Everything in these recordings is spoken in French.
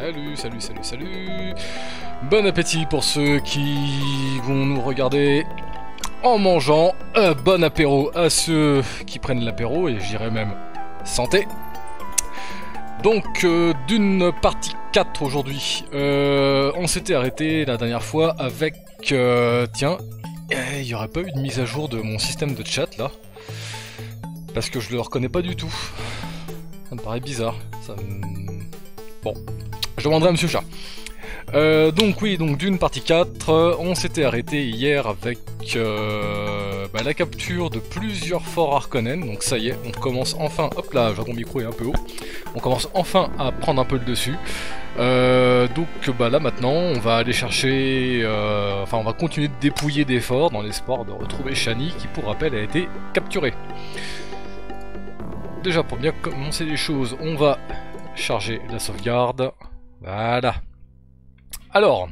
Salut, salut, salut, salut Bon appétit pour ceux qui vont nous regarder en mangeant. Bon apéro à ceux qui prennent l'apéro, et j'irais même santé donc, euh, d'une partie 4 aujourd'hui, euh, on s'était arrêté la dernière fois avec... Euh, tiens, il n'y aurait pas eu de mise à jour de mon système de chat là? Parce que je le reconnais pas du tout. Ça me paraît bizarre. Bon, je demanderai à Monsieur Chat. Euh, donc oui, donc d'une partie 4, on s'était arrêté hier avec euh, bah, la capture de plusieurs forts Harkonnen, donc ça y est, on commence enfin, hop là, mon micro est un peu haut, on commence enfin à prendre un peu le dessus. Euh, donc bah là maintenant, on va aller chercher, enfin on va continuer de dépouiller des forts dans l'espoir de retrouver Shani qui pour rappel a été capturée. Déjà pour bien commencer les choses, on va charger la sauvegarde, voilà. Alors,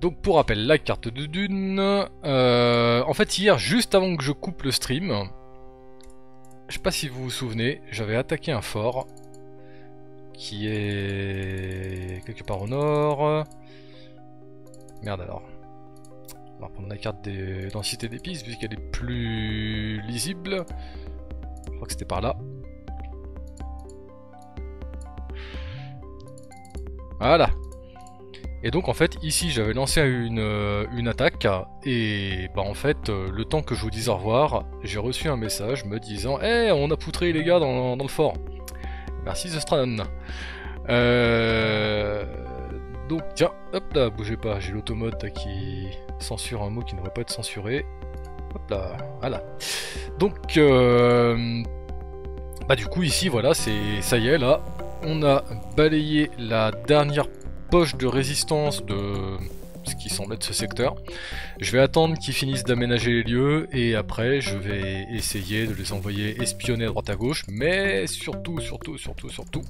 donc pour rappel, la carte de Dune, euh, en fait hier, juste avant que je coupe le stream, je sais pas si vous vous souvenez, j'avais attaqué un fort qui est quelque part au nord. Merde alors. On va prendre la carte des densités d'épices puisqu'elle est plus lisible. Je crois que c'était par là. Voilà. Et donc en fait ici j'avais lancé une, euh, attaque et bah en fait euh, le temps que je vous dise au revoir j'ai reçu un message me disant Eh on a poutré les gars dans, le fort. Merci The euh... Donc tiens hop là bougez pas j'ai l'automode qui censure un mot qui ne devrait pas être censuré. Hop là voilà. Donc euh... bah du coup ici voilà c'est ça y est là on a balayé la dernière poche de résistance de ce qui semble être ce secteur. Je vais attendre qu'ils finissent d'aménager les lieux et après je vais essayer de les envoyer espionner à droite à gauche, mais surtout, surtout, surtout, surtout,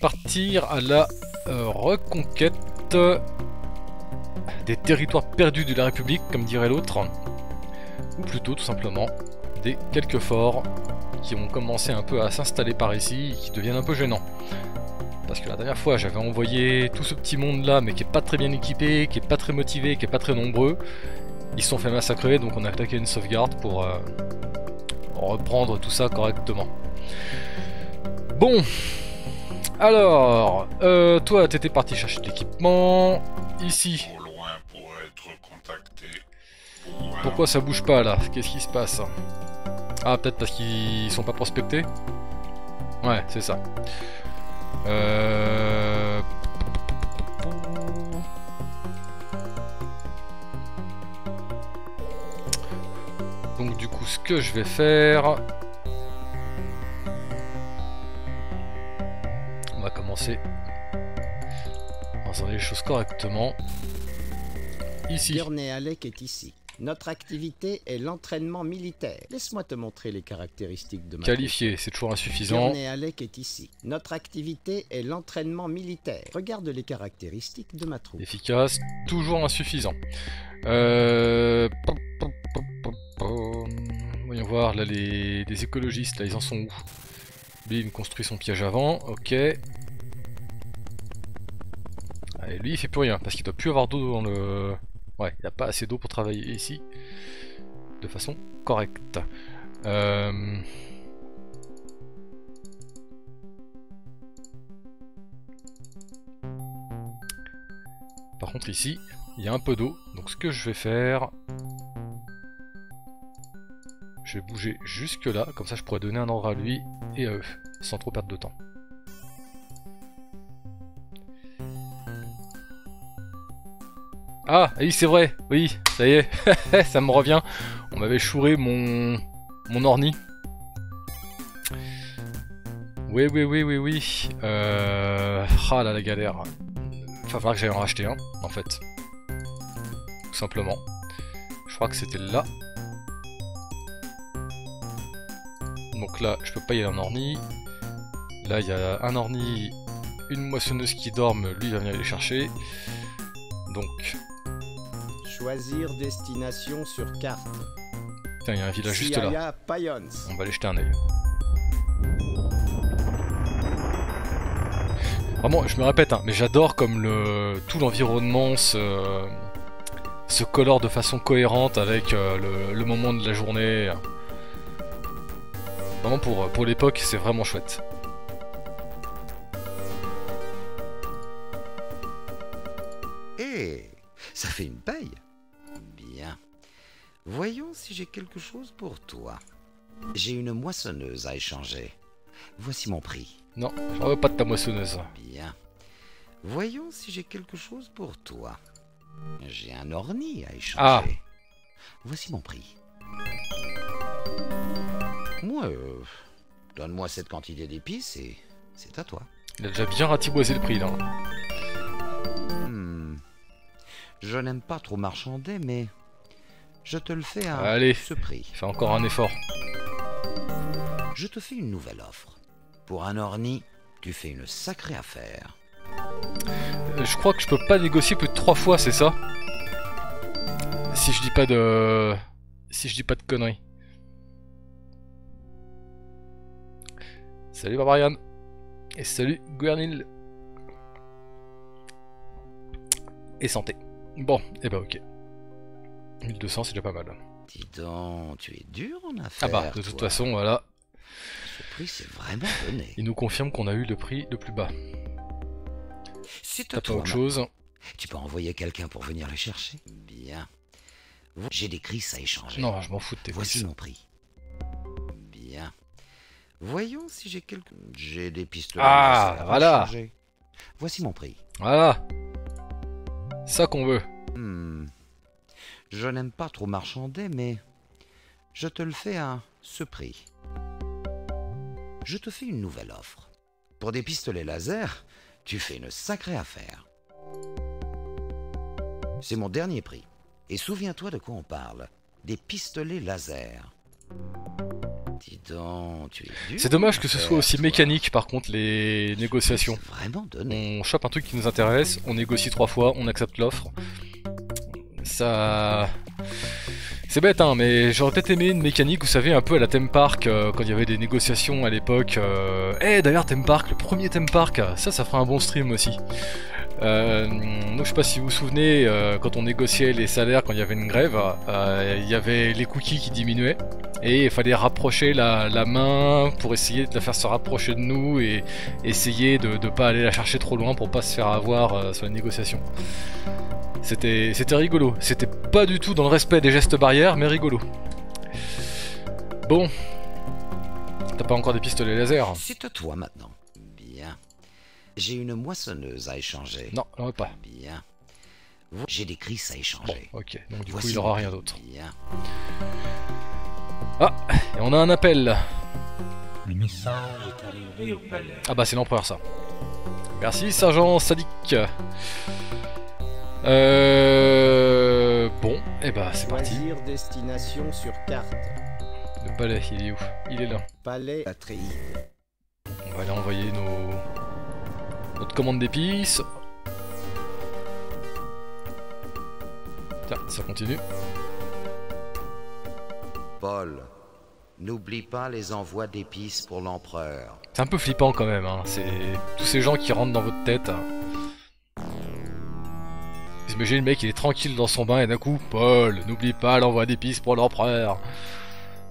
partir à la euh, reconquête des territoires perdus de la République, comme dirait l'autre, ou plutôt tout simplement des quelques forts qui ont commencé un peu à s'installer par ici et qui deviennent un peu gênants. Parce que la dernière fois j'avais envoyé tout ce petit monde là mais qui est pas très bien équipé, qui est pas très motivé, qui est pas très nombreux. Ils se sont fait massacrer donc on a attaqué une sauvegarde pour euh, reprendre tout ça correctement. Bon, alors, euh, toi t'étais parti chercher de l'équipement. Ici. Pourquoi ça bouge pas là? Qu'est-ce qui se passe? Ah, peut-être parce qu'ils sont pas prospectés Ouais, c'est ça. Euh... Donc du coup, ce que je vais faire... On va commencer en faisant les choses correctement. Ici. Alec est ici. Notre activité est l'entraînement militaire. Laisse-moi te montrer les caractéristiques de ma Qualifié, c'est toujours insuffisant. Alec est ici. Notre activité est l'entraînement militaire. Regarde les caractéristiques de ma troupe. Efficace, toujours insuffisant. Euh... Voyons voir, là, les... écologistes, là, ils en sont où? Lui, il me construit son piège avant, ok. Allez, lui, il fait plus rien, parce qu'il doit plus avoir d'eau dans le... Ouais, il n'y a pas assez d'eau pour travailler ici de façon correcte. Euh, par contre ici, il y a un peu d'eau, donc ce que je vais faire, je vais bouger jusque là, comme ça je pourrais donner un ordre à lui et à eux, sans trop perdre de temps. Ah, oui, c'est vrai. Oui, ça y est. ça me revient. On m'avait chouré mon... mon orni. Oui, oui, oui, oui, oui. Euh... Ah là, la galère. Va falloir que j'aille en racheter un, en fait. Tout simplement. Je crois que c'était là. Donc là, je peux pas y aller en orni. Là, il y a un orni, une moissonneuse qui dorme, lui il va venir les chercher. Donc, Choisir destination sur carte. Tiens, il y a un village juste là. On va aller jeter un œil. Vraiment, je me répète, hein, mais j'adore comme le tout l'environnement se, se colore de façon cohérente avec euh, le, le moment de la journée. Vraiment pour, pour l'époque, c'est vraiment chouette. J'ai quelque chose pour toi. J'ai une moissonneuse à échanger. Voici mon prix. Non, j'en veux pas de ta moissonneuse. Bien. Voyons si j'ai quelque chose pour toi. J'ai un orni à échanger. Ah. Voici mon prix. Moi, euh, donne-moi cette quantité d'épices et c'est à toi. Il a déjà bien ratiboisé le prix là. Hmm. Je n'aime pas trop marchander, mais je te le fais à Allez. ce prix. Fais encore un effort. Je te fais une nouvelle offre. Pour un orni, tu fais une sacrée affaire. Euh, Je crois que je peux pas négocier plus de trois fois, c'est ça? Si je dis pas de... Si je dis pas de conneries. Salut Barbarian. Et salut Guernil. Et santé. Bon, et bah ok. 1200 c'est déjà pas mal. Dis donc, tu es dur en Ah affaire. bah, de toute façon, voilà. Ce prix, c'est vraiment donné. Il nous confirme qu'on a eu le prix le plus bas. C'est pas autre chose Tu peux envoyer quelqu'un pour venir les chercher Bien. J'ai des crises à échanger. Non, je m'en fous de tes Voici mon prix. Bien. Voyons si j'ai quelque... J'ai des pistolets. Ah, à voilà. Voici mon prix. Voilà. Ça qu'on veut. Hmm. Je n'aime pas trop marchander, mais je te le fais à ce prix. Je te fais une nouvelle offre. Pour des pistolets laser, tu fais une sacrée affaire. C'est mon dernier prix. Et souviens-toi de quoi on parle. Des pistolets laser. Dis donc, tu es. C'est dommage que ce soit aussi toi. mécanique par contre les négociations. Vraiment donné. On chope un truc qui nous intéresse, on négocie trois fois, on accepte l'offre. Ça... C'est bête hein, mais j'aurais peut-être aimé une mécanique, vous savez, un peu à la Theme Park, euh, quand il y avait des négociations à l'époque. euh, Eh d'ailleurs Theme Park, le premier Theme Park, ça ça fera un bon stream aussi. Euh, donc je sais pas si vous vous souvenez, euh, quand on négociait les salaires, quand il y avait une grève, euh, il y avait les cookies qui diminuaient. Et il fallait rapprocher la, main pour essayer de la faire se rapprocher de nous et essayer de ne pas aller la chercher trop loin pour pas se faire avoir sur les négociations. C'était rigolo. C'était pas du tout dans le respect des gestes barrières, mais rigolo. Bon. T'as pas encore des pistolets laser C'est toi maintenant. J'ai une moissonneuse à échanger. Non, j'en ai pas. Bien. J'ai des crises à Bon, échanger. ok. Donc du coup, il aura rien d'autre. Bien. Et on a un appel. Le message est arrivé au palais. Ah bah c'est l'empereur ça. Merci sergent Sadik. Euh... Bon, et bah c'est parti. Choisir destination sur carte. Le palais, il est où? Il est là. Palais Patrie. On va aller envoyer nos... notre commande d'épices. Tiens, ça continue. Paul. N'oublie pas les envois d'épices pour l'empereur. C'est un peu flippant quand même, hein. c'est tous ces gens qui rentrent dans votre tête. Vous imaginez le mec il est tranquille dans son bain et d'un coup, Paul, n'oublie pas l'envoi d'épices pour l'empereur.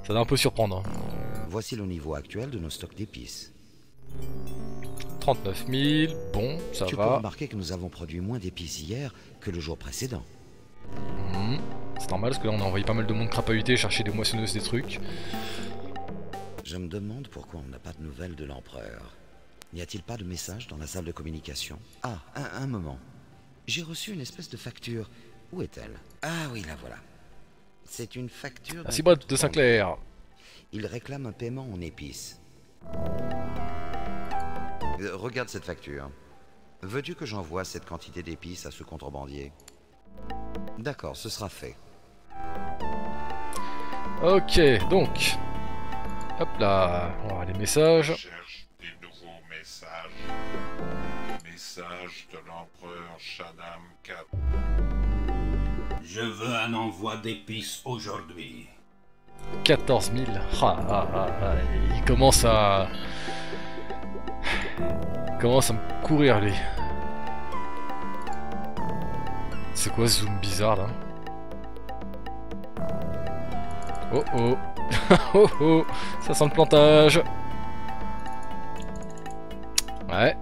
Ça doit un peu surprendre. hein. Voici le niveau actuel de nos stocks d'épices. 39 000, bon, ça tu peux va. remarquer que nous avons produit moins d'épices hier que le jour précédent. Mhm. C'est normal parce que là on a envoyé pas mal de monde crapahuter chercher des moissonneuses, des trucs. Je me demande pourquoi on n'a pas de nouvelles de l'empereur. N'y a-t-il pas de message dans la salle de communication? Ah, un, un moment. J'ai reçu une espèce de facture. Où est-elle? Ah oui, la voilà. C'est une facture. Merci Brett de. Sinclair. Il réclame un paiement en épices. Euh, regarde cette facture. Veux-tu que j'envoie cette quantité d'épices à ce contrebandier? D'accord, ce sera fait. Ok, donc. Hop là, on va voir les messages. cherche des nouveaux messages. Message de l'empereur Shadam IV. Je veux un envoi d'épices aujourd'hui. 14 000. Ah, ah, ah, ah, il commence à. Commence à me courir lui. C'est quoi ce zoom bizarre là? Oh oh Oh oh Ça sent le plantage Ouais.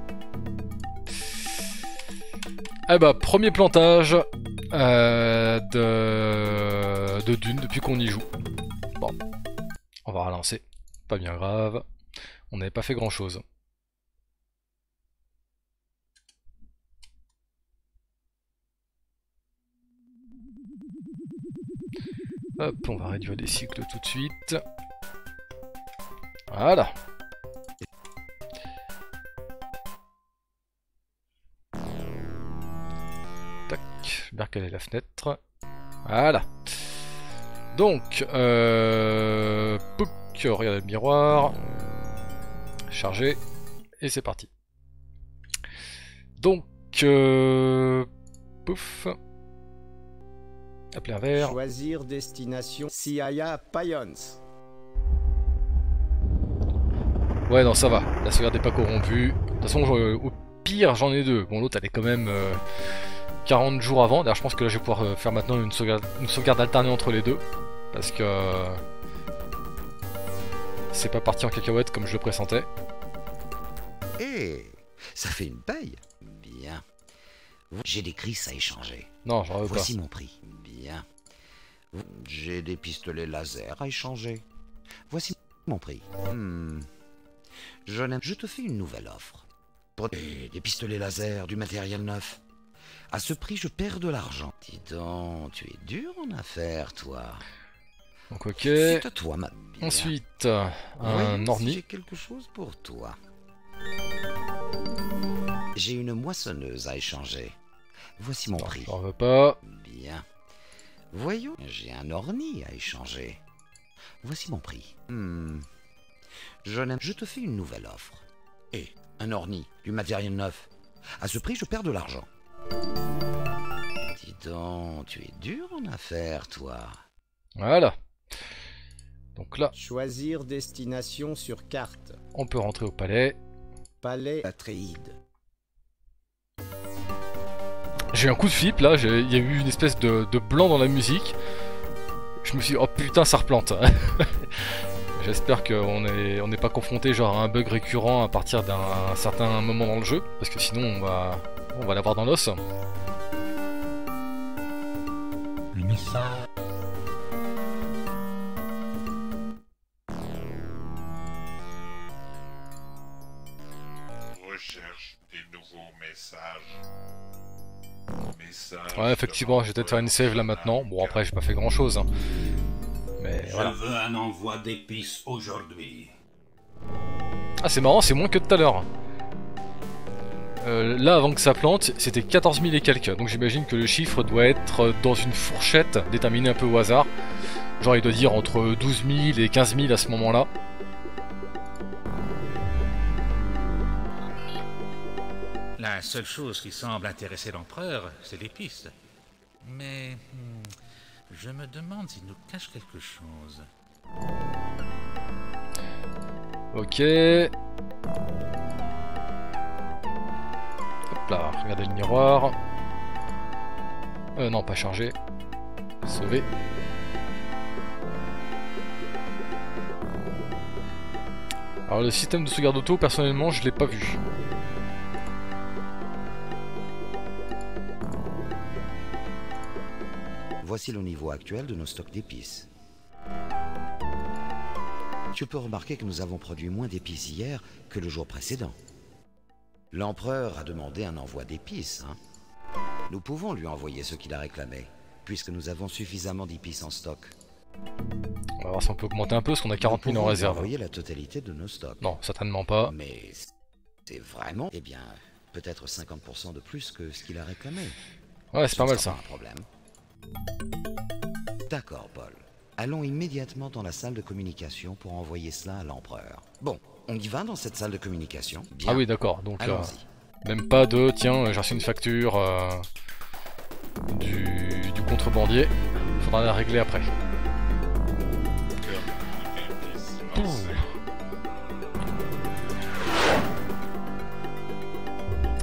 Eh bah, premier plantage euh, de... de Dune depuis qu'on y joue. Bon, on va relancer. Pas bien grave. On n'avait pas fait grand chose. Hop, on va réduire les cycles tout de suite. Voilà. Tac, bien la fenêtre. Voilà. Donc, euh... Pouc, regardez le miroir. Chargé. Et c'est parti. Donc, euh... Pouf. Appeler un verre. Choisir destination Siaya Payons. Ouais, non, ça va. La sauvegarde n'est pas corrompue. De toute façon, au pire, j'en ai deux. Bon, l'autre, elle est quand même euh, 40 jours avant. D'ailleurs, je pense que là, je vais pouvoir euh, faire maintenant une sauvegarde, une sauvegarde alternée entre les deux. Parce que... euh, c'est pas parti en cacahuète comme je le pressentais. Hé, ça fait une paye. Bien. J'ai des crises à échanger. Non, j'en veux pas. Voici mon prix. Bien. J'ai des pistolets laser à échanger. Voici mon prix. Hmm. Je te fais une nouvelle offre. Pour des, des pistolets laser, du matériel neuf. À ce prix, je perds de l'argent. Dis donc, tu es dur en affaires, toi. Donc, ok. C'est à toi, ma. Bien. Ensuite, euh, un si orni. J'ai quelque chose pour toi. J'ai une moissonneuse à échanger. Voici mon Non, prix. J'en veux pas. Bien. Voyons, j'ai un orni à échanger. Voici mon prix. Hmm. Je n'aime. Je te fais une nouvelle offre. Et un orni, du matériel neuf. À ce prix, je perds de l'argent. Dis donc, tu es dur en affaires, toi. Voilà. Donc là, Choisir destination sur carte. on peut rentrer au palais. Palais Atréide. J'ai eu un coup de flip là, il y a eu une espèce de, blanc dans la musique. Je me suis dit, oh putain, ça replante. J'espère qu'on n'est on n'est pas confronté genre à un bug récurrent à partir d'un certain moment dans le jeu, parce que sinon on va, on va l'avoir dans l'os. Le message. Ouais, effectivement, je vais peut-être faire une save là maintenant. Bon, après, j'ai pas fait grand chose. hein. Mais Je voilà. veux un envoi d'épices aujourd'hui. Ah, c'est marrant, c'est moins que tout à l'heure. Euh, là, avant que ça plante, c'était 14 000 et quelques. Donc j'imagine que le chiffre doit être dans une fourchette déterminée un peu au hasard. Genre, il doit dire entre 12 000 et 15 000 à ce moment-là. La seule chose qui semble intéresser l'empereur, c'est l'épice. Mais hmm, je me demande s'il nous cache quelque chose. Ok. Hop là, regardez le miroir. Euh, non, pas chargé. Sauvé. Alors le système de sauvegarde auto, personnellement, je l'ai pas vu. Voici le niveau actuel de nos stocks d'épices. Tu peux remarquer que nous avons produit moins d'épices hier que le jour précédent. L'empereur a demandé un envoi d'épices, hein Nous pouvons lui envoyer ce qu'il a réclamé, puisque nous avons suffisamment d'épices en stock. On va voir si on peut augmenter un peu, parce qu'on a 40 000 Nous en réserve. envoyer la totalité de nos stocks. Non, certainement pas. Mais c'est vraiment, eh bien, peut-être 50% de plus que ce qu'il a réclamé. Ouais, c'est Ce pas mal ça. un problème. D'accord, Paul. Allons immédiatement dans la salle de communication pour envoyer cela à l'empereur. Bon, on y va dans cette salle de communication? Bien. Ah oui, d'accord. Donc, euh, même pas de tiens, j'ai reçu une facture euh, du, du contrebandier. Faudra la régler après.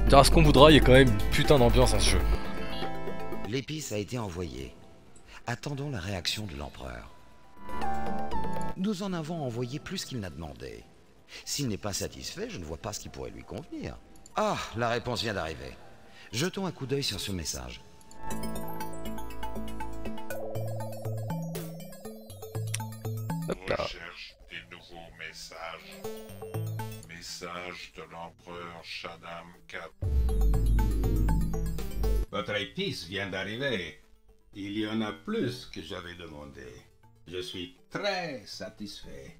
Dira ce qu'on voudra, il y a quand même une putain d'ambiance à ce jeu. L'épice a été envoyée. Attendons la réaction de l'empereur. Nous en avons envoyé plus qu'il n'a demandé. S'il n'est pas satisfait, je ne vois pas ce qui pourrait lui convenir. Ah, la réponse vient d'arriver. Jetons un coup d'œil sur ce message. Des messages. Message de l'empereur Shaddam IV. Votre épice vient d'arriver. Il y en a plus que j'avais demandé. Je suis très satisfait.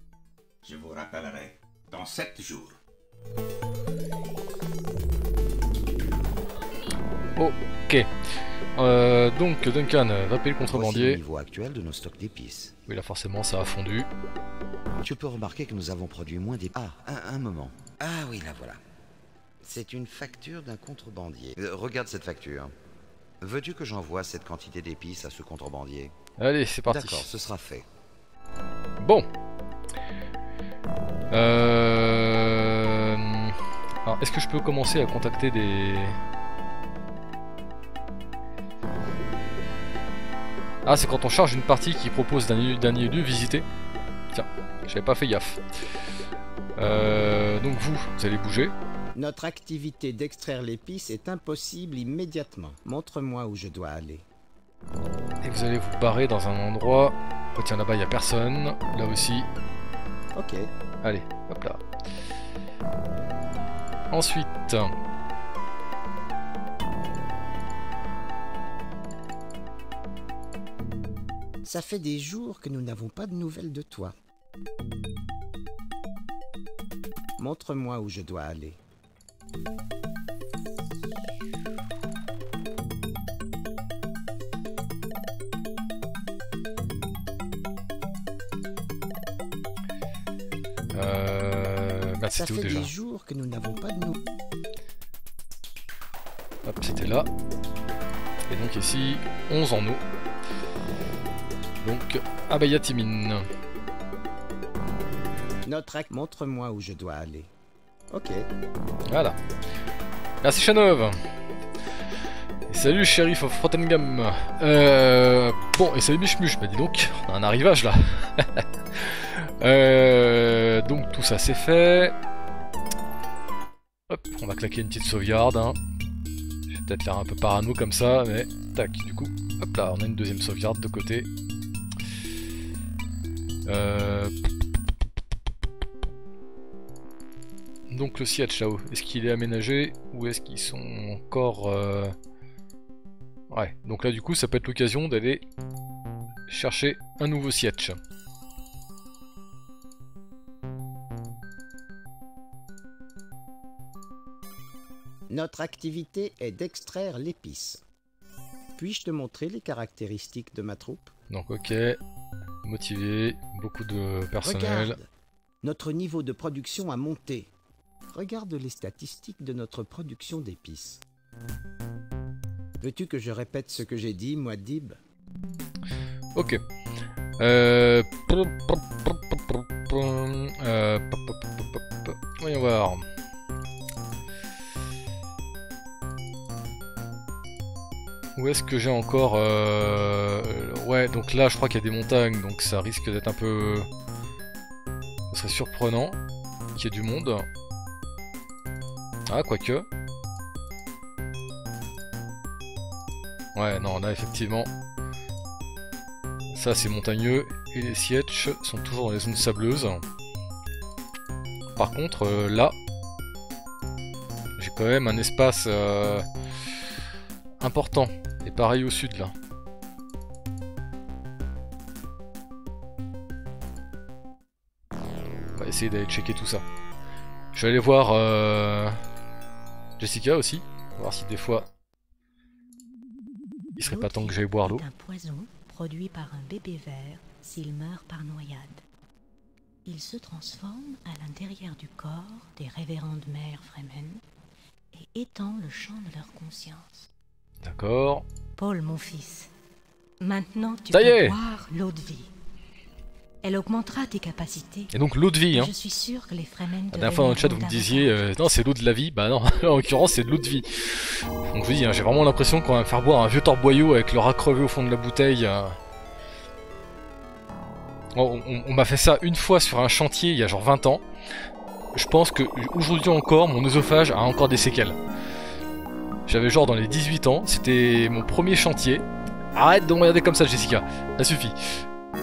Je vous rappellerai dans sept jours. Ok. Euh, donc Duncan va payer le Voici le contrebandier. niveau actuel de nos stocks d'épices. Oui, là forcément ça a fondu. Tu peux remarquer que nous avons produit moins d'épices. Ah, un, un moment. Ah oui, la voilà. C'est une facture d'un contrebandier. Euh, regarde cette facture. Veux-tu que j'envoie cette quantité d'épices à ce contrebandier? Allez, c'est parti. D'accord, ce sera fait. Bon. Euh... Alors, est-ce que je peux commencer à contacter des... Ah, c'est quand on charge une partie qui propose d'un lieu visité. Tiens, j'avais pas fait gaffe. Euh, donc vous, vous allez bouger. Notre activité d'extraire l'épice est impossible immédiatement. Montre-moi où je dois aller. Et vous allez vous barrer dans un endroit... Oh tiens, là-bas, il a personne. Là aussi. Ok. Allez, hop là. Ensuite... Ça fait des jours que nous n'avons pas de nouvelles de toi. Montre-moi où je dois aller. Euh... Bah, Ça c'était où fait déjà des jours que nous n'avons pas de nouvelles. Hop, c'était là. Et donc ici, 11 en eau. Donc, Abaya Timine. Notre ac... Montre-moi où je dois aller. Ok. Voilà. Merci Chanov. Salut shérif of Rotterdam. Euh, bon, et salut Michmuch. Bah dis donc, on a un arrivage là. Euh, donc tout ça c'est fait. Hop, on va claquer une petite sauvegarde. hein. Je vais peut-être faire un peu parano comme ça, mais tac, du coup, hop là, on a une deuxième sauvegarde de côté. Euh, Donc le Siat Chao, est-ce qu'il est aménagé ou est-ce qu'ils sont encore... euh, Ouais, donc là du coup ça peut être l'occasion d'aller chercher un nouveau Sietch. Notre activité est d'extraire l'épice. Puis-je te montrer les caractéristiques de ma troupe? Donc ok, motivé, beaucoup de personnel. Regarde, notre niveau de production a monté. Regarde les statistiques de notre production d'épices. Veux-tu que je répète ce que j'ai dit, moi, Dib? Ok. Euh... euh. Voyons voir. Où est-ce que j'ai encore... euh, Ouais, donc là je crois qu'il y a des montagnes, donc ça risque d'être un peu... Ce serait surprenant qu'il y ait du monde. Ah, quoique. Ouais, non, là effectivement... Ça c'est montagneux et les sietch sont toujours dans les zones sableuses. Par contre, euh, là, j'ai quand même un espace euh, important. Et pareil au sud là. On va essayer d'aller checker tout ça. Je vais aller voir euh, Jessica aussi. Voir si des fois il serait pas temps que j'aille boire l'eau. un poison produit par un bébé vert s'il meurt par noyade. Il se transforme à l'intérieur du corps des révérendes mères Fremen et étend le champ de leur conscience. D'accord. Paul, mon fils, maintenant tu Ça peux boire l'eau de vie. Elle augmentera tes capacités. Et donc l'eau de vie, hein. Je suis sûre que les Fremen La dernière fois dans le chat, vous me disiez, euh, non, c'est l'eau de la vie. Bah non, en l'occurrence, c'est de l'eau de vie. Donc je vous dis, hein, j'ai vraiment l'impression qu'on va me faire boire un vieux torboyau avec le rat crevé au fond de la bouteille. euh. On, on- on m'a fait ça une fois sur un chantier il y a genre 20 ans. Je pense que aujourd'hui encore, mon œsophage a encore des séquelles. J'avais genre dans les 18 ans, c'était mon premier chantier. Arrête de me regarder comme ça, Jessica, ça suffit.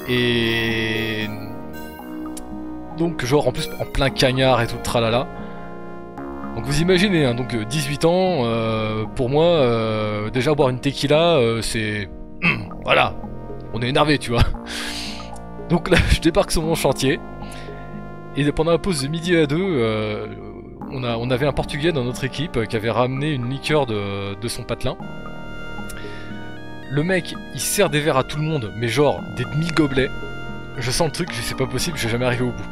Et donc genre en plus en plein cagnard et tout le tralala. Donc vous imaginez, hein, donc euh, 18 ans, euh, pour moi, euh, déjà boire une tequila, euh, c'est... voilà, on est énervé, tu vois. Donc là, je débarque sur mon chantier, et pendant la pause de midi à deux, euh, on, a, on avait un Portugais dans notre équipe euh, qui avait ramené une liqueur de son patelin. Le mec, il sert des verres à tout le monde, mais genre des demi-gobelets. Je sens le truc, je sais pas possible, je vais jamais arriver au bout.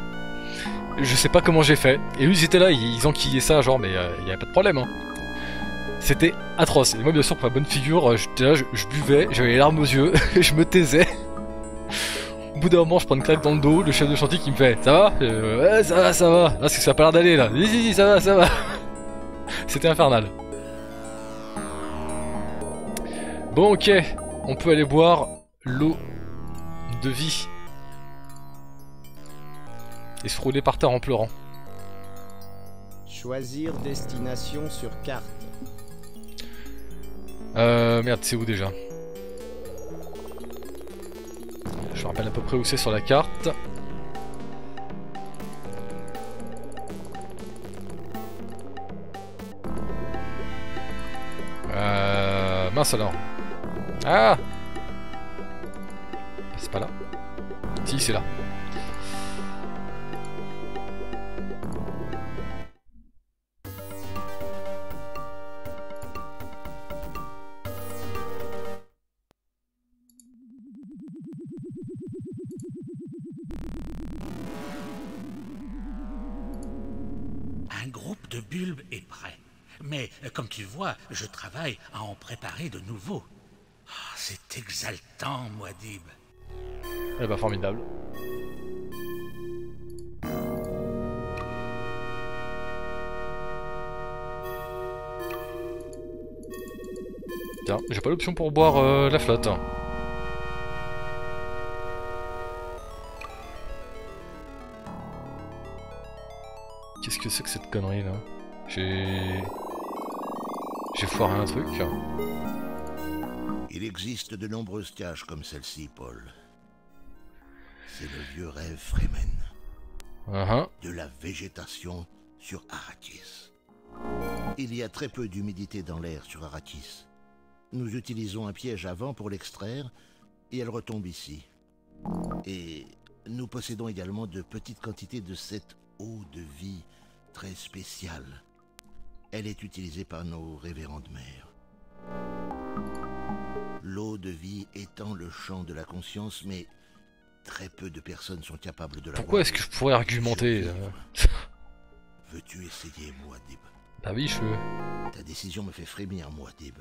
Je sais pas comment j'ai fait. Et eux, ils étaient là, ils, enquillaient ça, genre, mais il y avait pas de problème. Hein. C'était atroce. Et moi, bien sûr, pour la bonne figure, euh, j'étais là, je, buvais, j'avais les larmes aux yeux, je me taisais. Au bout d'un moment, je prends une claque dans le dos, le chef de chantier qui me fait Ça va? Euh, ça va, ça va. Ah, c'est que ça a pas l'air d'aller là. Si, si, si, ça va, ça va. C'était infernal. Bon, ok. On peut aller boire l'eau de vie. Et se rouler par terre en pleurant. Choisir destination sur carte. Euh, merde, c'est où déjà? Je me rappelle à peu près où c'est sur la carte. Euh... Mince alors. Ah C'est pas là Si, c'est là. Un groupe de bulbes est prêt. Mais comme tu vois, je travaille à en préparer de nouveaux. Ah, c'est exaltant, Muad'Dib. Eh bah formidable. Tiens, j'ai pas l'option pour boire euh, la flotte. Qu'est-ce que c'est que cette connerie là? J'ai... J'ai foiré un truc. Il existe de nombreuses caches comme celle-ci, Paul. C'est le vieux rêve Fremen Uh de la végétation sur Arrakis. Il y a très peu d'humidité dans l'air sur Arrakis. Nous utilisons un piège à vent pour l'extraire et elle retombe ici. Et nous possédons également de petites quantités de cette eau de vie très spéciale. Elle est utilisée par nos révérendes mères. L'eau de vie étend le champ de la conscience, mais très peu de personnes sont capables de la Pourquoi est-ce que je pourrais argumenter euh. Veux-tu essayer, Muad'Dib Bah oui, je veux. Ta décision me fait frémir, Muad'Dib.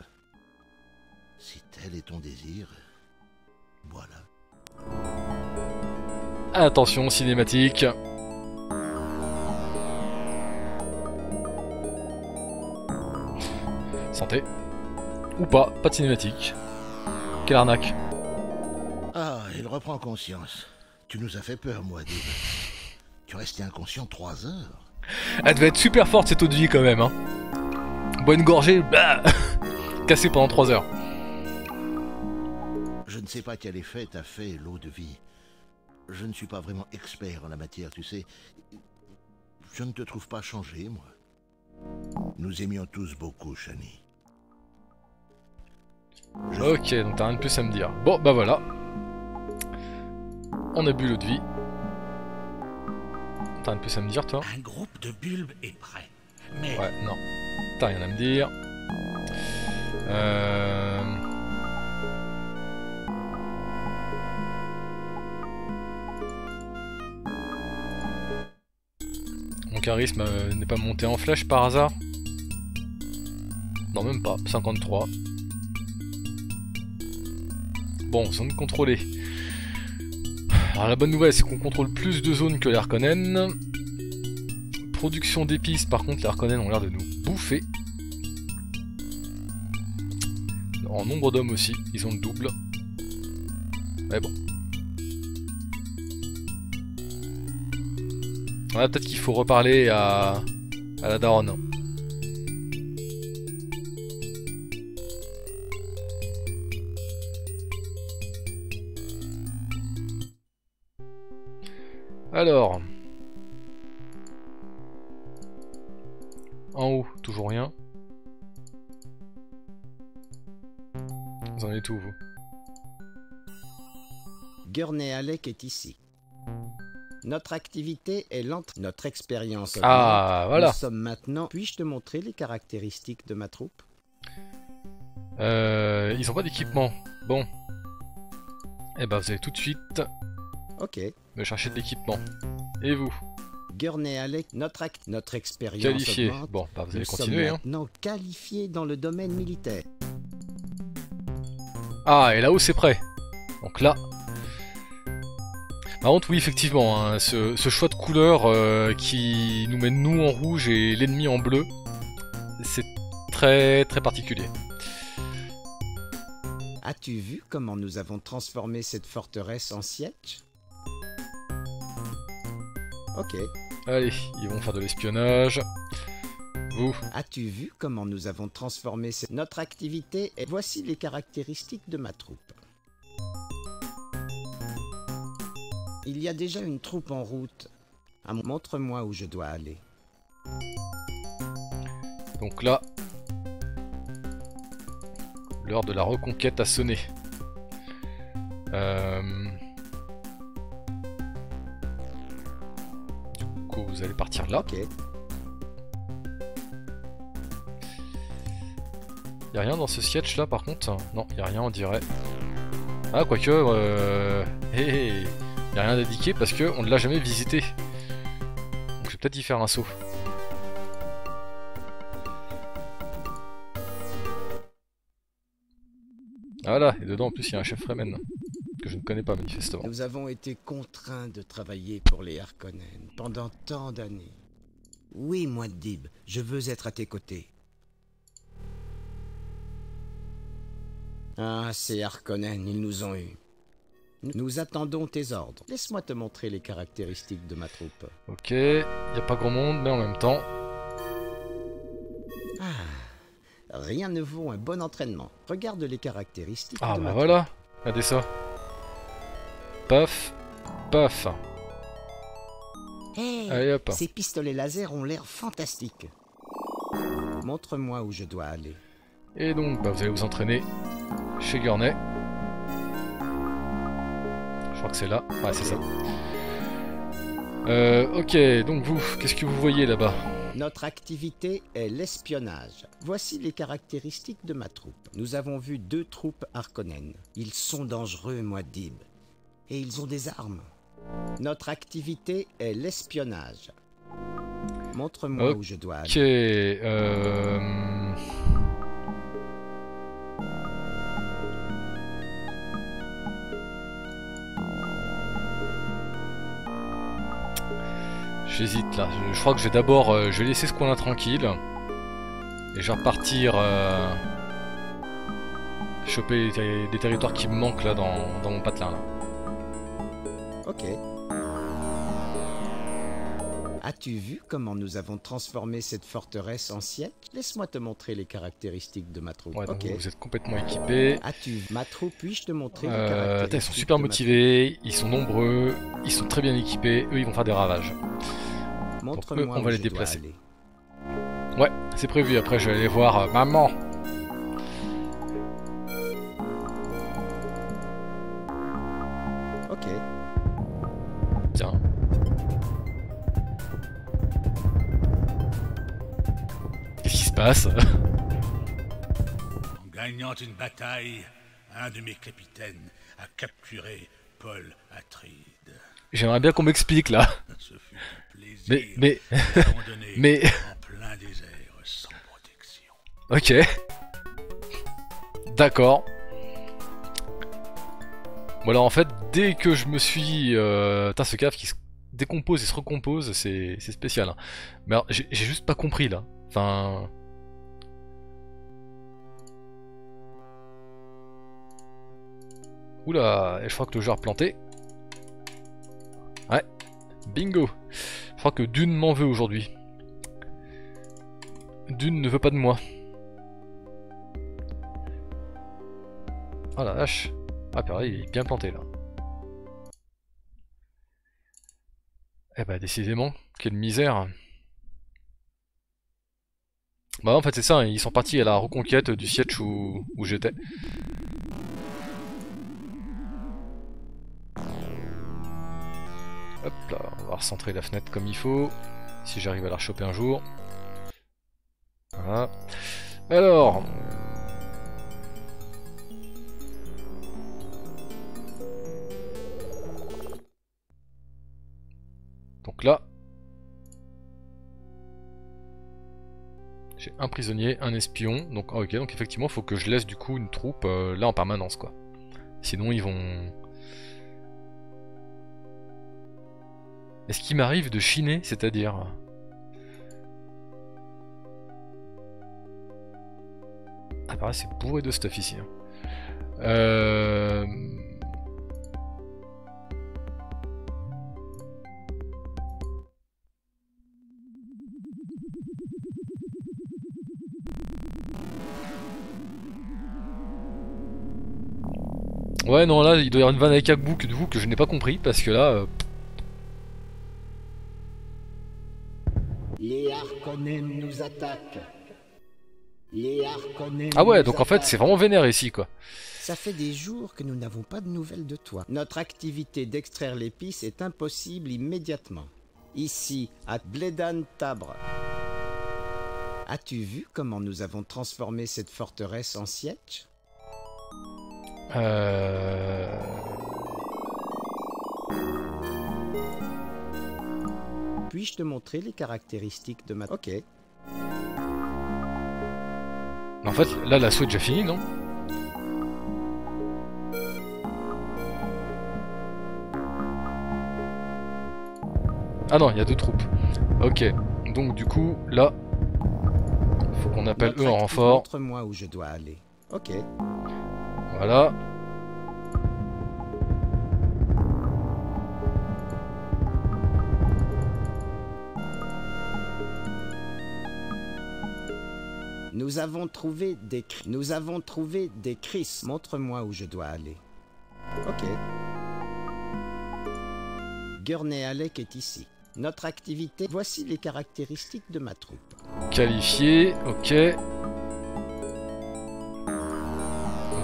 Si tel est ton désir, voilà. Attention, cinématique. Santé. Ou pas, pas de cinématique. Quelle arnaque. Ah, il reprend conscience. Tu nous as fait peur, Muad'Dib. Tu restais inconscient trois heures. Elle devait être super forte cette eau de vie quand même. Hein. Bois une gorgée, bah Cassé pendant 3 heures. Je ne sais pas quel effet t'a fait l'eau de vie. Je ne suis pas vraiment expert en la matière, tu sais. Je ne te trouve pas changé, moi. Nous aimions tous beaucoup, Shani. Ok, donc t'as rien de plus à me dire. Bon, bah voilà. On a bu l'eau de vie. T'as rien de plus à me dire, toi Un groupe de bulbes est prêt. Mais Ouais, non. T'as rien à me dire. Euh... Mon charisme euh, n'est pas monté en flèche par hasard? Non, même pas. 53. Bon, zone contrôlée. Alors la bonne nouvelle c'est qu'on contrôle plus de zones que les Harkonnen. Production d'épices par contre les Harkonnen ont l'air de nous bouffer. En nombre d'hommes aussi, ils ont le double. Mais bon. Ouais, peut-être qu'il faut reparler à, à la daronne. Alors. En haut, toujours rien. Vous en êtes où, vous? Gurney Alec est ici. Notre activité est lente. Notre expérience. Ah, augmente. voilà. Nous sommes maintenant. Puis-je te montrer les caractéristiques de ma troupe? Euh, ils ont pas d'équipement. Bon. Eh ben, vous allez tout de suite Ok. Me chercher de l'équipement. Et vous Gurney Alec, notre, notre expérience. Qualifié. augmente. Bon, bah vous allez Nous continuer. sommes Hein. qualifiés dans le domaine militaire. Ah, et là-haut, c'est prêt. Donc là. Par contre, oui, effectivement, hein, ce, ce choix de couleur euh, qui nous met nous en rouge et l'ennemi en bleu, c'est très très particulier. As-tu vu comment nous avons transformé cette forteresse en siège? Ok. Allez, ils vont faire de l'espionnage. Vous, As-tu vu comment nous avons transformé cette... notre activité et voici les caractéristiques de ma troupe. Il y a déjà une troupe en route. Ah, Montre-moi où je dois aller. donc là, l'heure de la reconquête a sonné. Euh... coup, vous allez partir là. Ok. Y'a rien dans ce sketch là par contre? Non, y a rien on dirait. Ah quoique, euh... hé, hé, y a rien d'indiqué parce que on ne l'a jamais visité. Donc je vais peut-être y faire un saut. Voilà, et dedans en plus il y a un chef Fremen que je ne connais pas manifestement. Nous avons été contraints de travailler pour les Harkonnen pendant tant d'années. Oui, moi, Dib, je veux être à tes côtés. Ah, ces Harkonnen, ils nous ont eus. Nous attendons tes ordres. Laisse-moi te montrer les caractéristiques de ma troupe. Ok, y a pas grand monde mais en même temps, rien ne vaut un bon entraînement. Regarde les caractéristiques Ah de bah voilà, regardez ça. Paf, paf. Hey, Allez hop. ces pistolets laser ont l'air fantastiques. Montre-moi où je dois aller. Et donc, bah, vous allez vous entraîner chez Gurney. Je crois que c'est là. Ouais, c'est ça. Euh, ok, donc vous, qu'est-ce que vous voyez là-bas? Notre activité est l'espionnage. Voici les caractéristiques de ma troupe. Nous avons vu deux troupes Harkonnen. Ils sont dangereux, Muad'Dib. Et ils ont des armes. Notre activité est l'espionnage. Montre-moi où je dois Ok, aller. euh... J'hésite là. Je, je crois que je vais d'abord, euh, je vais laisser ce coin-là tranquille et je vais repartir euh, choper des, terri- des territoires qui me manquent là dans, dans mon patelin. Là. Ok. As-tu vu comment nous avons transformé cette forteresse en siège Laisse-moi te montrer les caractéristiques de ma troupe. Ouais, vous, êtes complètement équipés. As-tu ma troupe Puis-je te montrer les Euh, caractéristiques ils sont super motivés, ils sont nombreux, ils sont très bien équipés. Eux, ils vont faire des ravages. Montre-moi eux, on va les déplacer. Ouais, c'est prévu. Après, je vais aller voir euh, maman. Ok. Tiens. Qu'est-ce qui se passe? En gagnant une bataille, un de mes capitaines a capturé Paul Atride. J'aimerais bien qu'on m'explique là. Ce fut Mais, mais, mais, en plein désert sans protection. ok. D'accord. Bon alors en fait, dès que je me suis... Euh... Ce cave qui se décompose et se recompose, c'est spécial. hein. Mais alors, j'ai juste pas compris là. Enfin... Oula, et je crois que le jeu a replanté. Ouais, bingo. Je crois que Dune m'en veut aujourd'hui. Dune ne veut pas de moi. Oh la vache. Ah pareil, il est bien planté là. Eh bah décidément, quelle misère. Bah en fait c'est ça, ils sont partis à la reconquête du siège où, où j'étais. Hop là, va recentrer la fenêtre comme il faut. Si j'arrive à la choper un jour. Voilà. Alors. Donc là. J'ai un prisonnier, un espion. Donc ah, ok, donc effectivement, il faut que je laisse du coup une troupe euh, là en permanence quoi. Sinon ils vont. Est-ce qu'il m'arrive de chiner, c'est-à-dire Ah pareil, c'est bourré de stuff ici. hein. Euh... Ouais, non, là, il doit y avoir une vanne avec Agbu que, du coup, que je n'ai pas compris, parce que là... euh, Les Harkonnen nous attaquent. Les Harkonnen Ah ouais, donc en fait, c'est vraiment vénère ici, quoi. Ça fait des jours que nous n'avons pas de nouvelles de toi. Notre activité d'extraire l'épice est impossible immédiatement. Ici, à Bledan Tabre. As-tu vu comment nous avons transformé cette forteresse en siège? Euh... Puis-je te montrer les caractéristiques de ma... Ok. En fait, là, l'assaut est déjà fini, non? Ah non, il y a deux troupes. Ok, donc du coup, là, faut qu'on appelle Notre eux en renfort. Montre-moi où je dois aller. Ok. Voilà. Nous avons trouvé des Nous avons trouvé des Chris. Montre-moi où je dois aller. Ok. Gurney Alec est ici. Notre activité. Voici les caractéristiques de ma troupe. Qualifié, ok.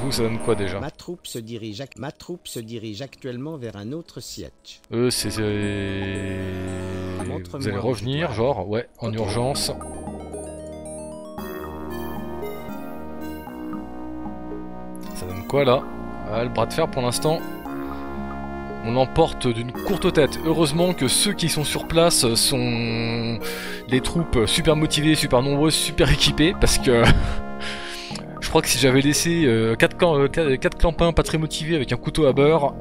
Vous, ça donne quoi déjà? Ma troupe se dirige. ac- Ma troupe se dirige actuellement vers un autre siège. Eux, c'est... Vous allez revenir, genre, ouais, en urgence. Quoi là Ah, Le bras de fer pour l'instant. On l'emporte d'une courte tête. Heureusement que ceux qui sont sur place sont des troupes super motivées, super nombreuses, super équipées, parce que je crois que si j'avais laissé 4 clampins pas très motivés avec un couteau à beurre,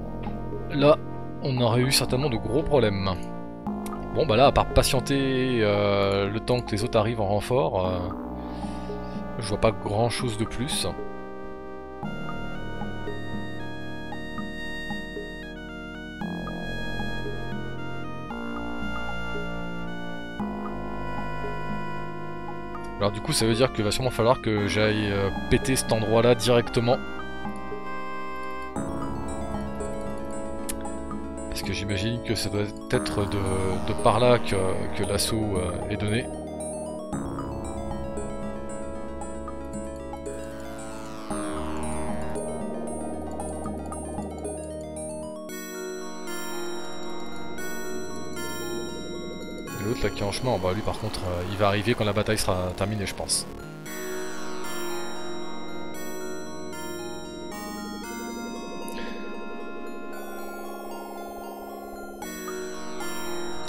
là, on aurait eu certainement de gros problèmes. Bon bah là, à part patienter euh, le temps que les autres arrivent en renfort, euh, je vois pas grand chose de plus. Alors du coup ça veut dire qu'il va sûrement falloir que j'aille euh, péter cet endroit là directement. Parce que j'imagine que ça doit être de, de par là que, que l'assaut euh, est donné. Qui est en chemin, bah lui par contre euh, il va arriver quand la bataille sera terminée je pense.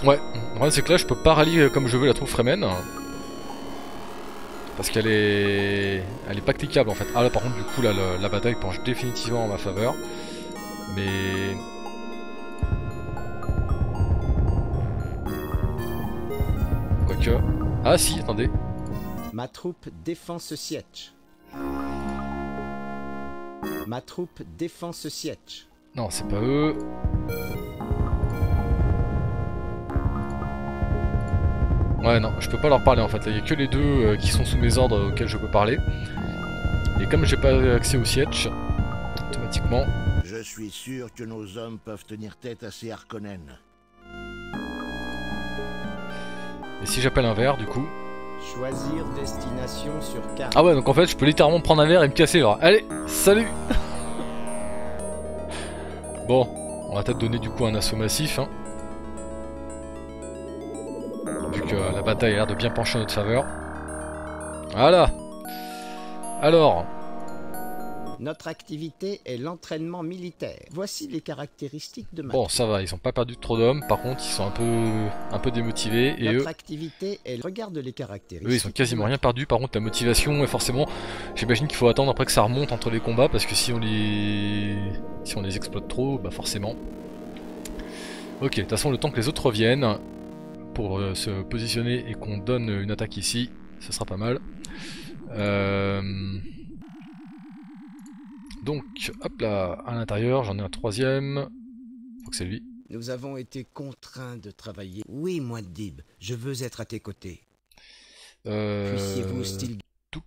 Ouais, ouais c'est que là je peux pas rallier comme je veux la troupe Fremen. Parce qu'elle est. Elle est pas cliquable en fait. Ah là par contre du coup là la bataille penche définitivement en ma faveur. Mais... Ah si, attendez. Ma troupe défend ce siège. Ma troupe défend ce siège. Non, c'est pas eux. Ouais, non, je peux pas leur parler en fait. Il y a que les deux euh, qui sont sous mes ordres auxquels je peux parler. Et comme j'ai pas accès au siège, automatiquement. Je suis sûr que nos hommes peuvent tenir tête à ces Harkonnen. Et si j'appelle un verre, du coup. Choisir destination sur carte. Ah ouais, donc en fait, je peux littéralement prendre un verre et me casser. Allez, salut Bon, on va peut-être donner du coup un assaut massif. Hein. Vu que la bataille a l'air de bien pencher en notre faveur. Voilà Alors, Notre activité est l'entraînement militaire. Voici les caractéristiques de bon, ça va, ils ont pas perdu trop d'hommes. Par contre, ils sont un peu, un peu démotivés. Et Notre eux, activité est... Regarde les caractéristiques. eux, ils ont quasiment rien perdu. Par contre, la motivation, et forcément, j'imagine qu'il faut attendre après que ça remonte entre les combats. Parce que si on les, si on les exploite trop, bah forcément. Ok, de toute façon, le temps que les autres reviennent pour euh, se positionner et qu'on donne une attaque ici, ce sera pas mal. Euh, Donc, hop là, à l'intérieur, j'en ai un troisième. Faut que c'est lui. Nous avons été contraints de travailler. Oui, moi, Dib, je veux être à tes côtés. Euh... Puissiez-vous, style... Touk.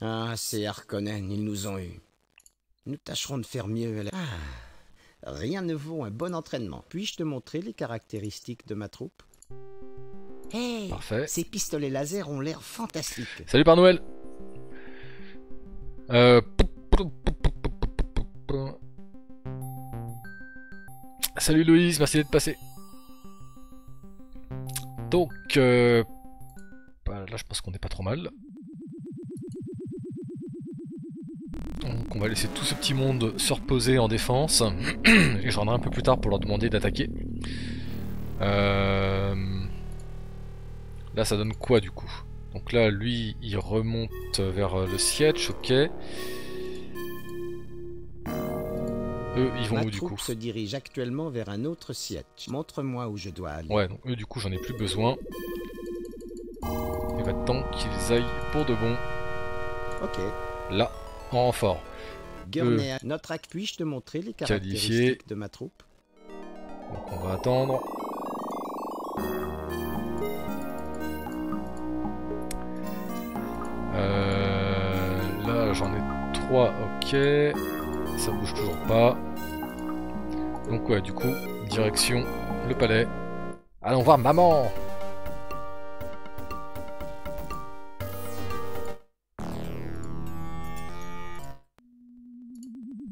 Ah, ces Harkonnen, ils nous ont eu. Nous tâcherons de faire mieux. à la- Ah, rien ne vaut un bon entraînement. Puis-je te montrer les caractéristiques de ma troupe? Hey, Parfait. ces pistolets laser ont l'air fantastiques. Salut Père Noël euh... Salut Louise, merci d'être passé. Donc, euh... bah, là je pense qu'on est pas trop mal. Donc on va laisser tout ce petit monde se reposer en défense. Et je rendrai un peu plus tard pour leur demander d'attaquer. Euh... Là ça donne quoi du coup? Donc là lui il remonte vers le siège, ok. Eux ils vont Ma où du troupe coup se dirige actuellement vers un autre siège. Montre-moi où je dois aller. Ouais, donc eux du coup j'en ai plus besoin. Il va être temps qu'ils aillent pour de bon Ok. là, en renfort. Gurney, notre acte. Puis-je te montrer les Qualifié. caractéristiques de ma troupe? Donc on va attendre. Euh, là j'en ai 3, ok. Ça bouge toujours pas. Donc ouais, du coup, direction le palais. Allons voir maman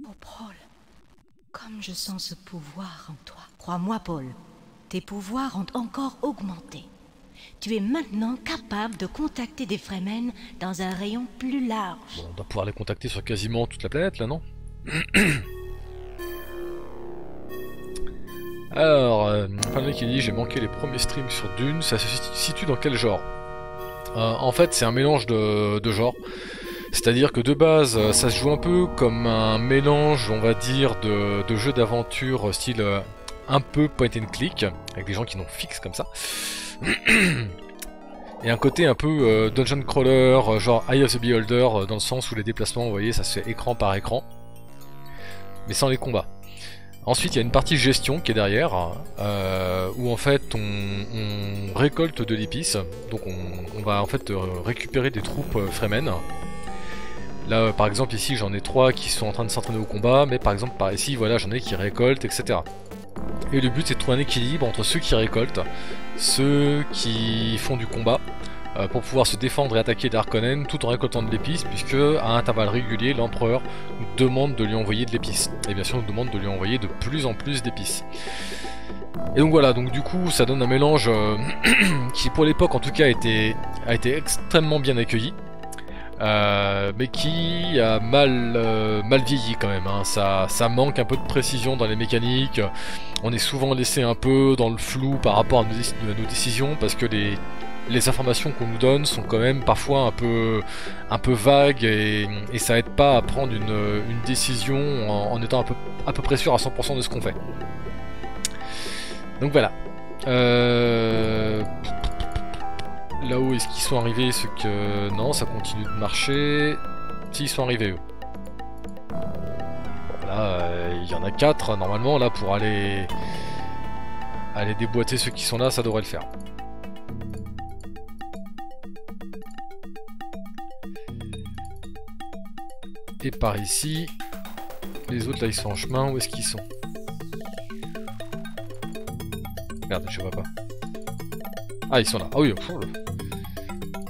Oh, Paul, comme je sens ce pouvoir en toi. Crois-moi, Paul, tes pouvoirs ont encore augmenté. Tu es maintenant capable de contacter des Fremen dans un rayon plus large. Bon, on doit pouvoir les contacter sur quasiment toute la planète là, non? Alors, euh, qui dit j'ai manqué les premiers streams sur Dune, ça se situe dans quel genre? Euh, En fait, c'est un mélange de, de genres. C'est-à-dire que de base, euh, ça se joue un peu comme un mélange, on va dire, de, de jeux d'aventure style euh, un peu point and click, avec des gens qui n'ont fixe comme ça. Et un côté un peu dungeon crawler, genre Eye of the Beholder, dans le sens où les déplacements, vous voyez, ça se fait écran par écran, mais sans les combats. Ensuite, il y a une partie gestion qui est derrière, euh, où en fait on, récolte de l'épice, donc on, on va en fait euh, récupérer des troupes euh, Fremen. Là, par exemple, ici j'en ai trois qui sont en train de s'entraîner au combat, mais par exemple par ici, voilà, j'en ai qui récoltent, etc. Et le but c'est de trouver un équilibre entre ceux qui récoltent, ceux qui font du combat, euh, pour pouvoir se défendre et attaquer Darkonnen tout en récoltant de l'épice, puisque à intervalles réguliers, l'empereur nous demande de lui envoyer de l'épice. Et bien sûr, nous demande de lui envoyer de plus en plus d'épices. Et donc voilà, donc du coup, ça donne un mélange euh, qui, pour l'époque en tout cas, a été, extrêmement bien accueilli. euh, mais qui a mal, mal vieilli quand même. hein. Ça, ça manque un peu de précision dans les mécaniques. On est souvent laissé un peu dans le flou par rapport à nos décisions parce que les, les informations qu'on nous donne sont quand même parfois un peu, vagues et, ça aide pas à prendre une, décision en, étant à peu, près sûr à 100% de ce qu'on fait. Donc voilà. Euh... Là-haut, est-ce qu'ils sont arrivés Ceux que... Non, ça continue de marcher. Si, ils sont arrivés, eux. Voilà, euh, il y en a 4 normalement, là, pour aller... Aller déboîter ceux qui sont là, ça devrait le faire. Par ici, les autres là ils sont en chemin, où est-ce qu'ils sont Merde, je vois pas. Ah, ils sont là. Ah oui, oh.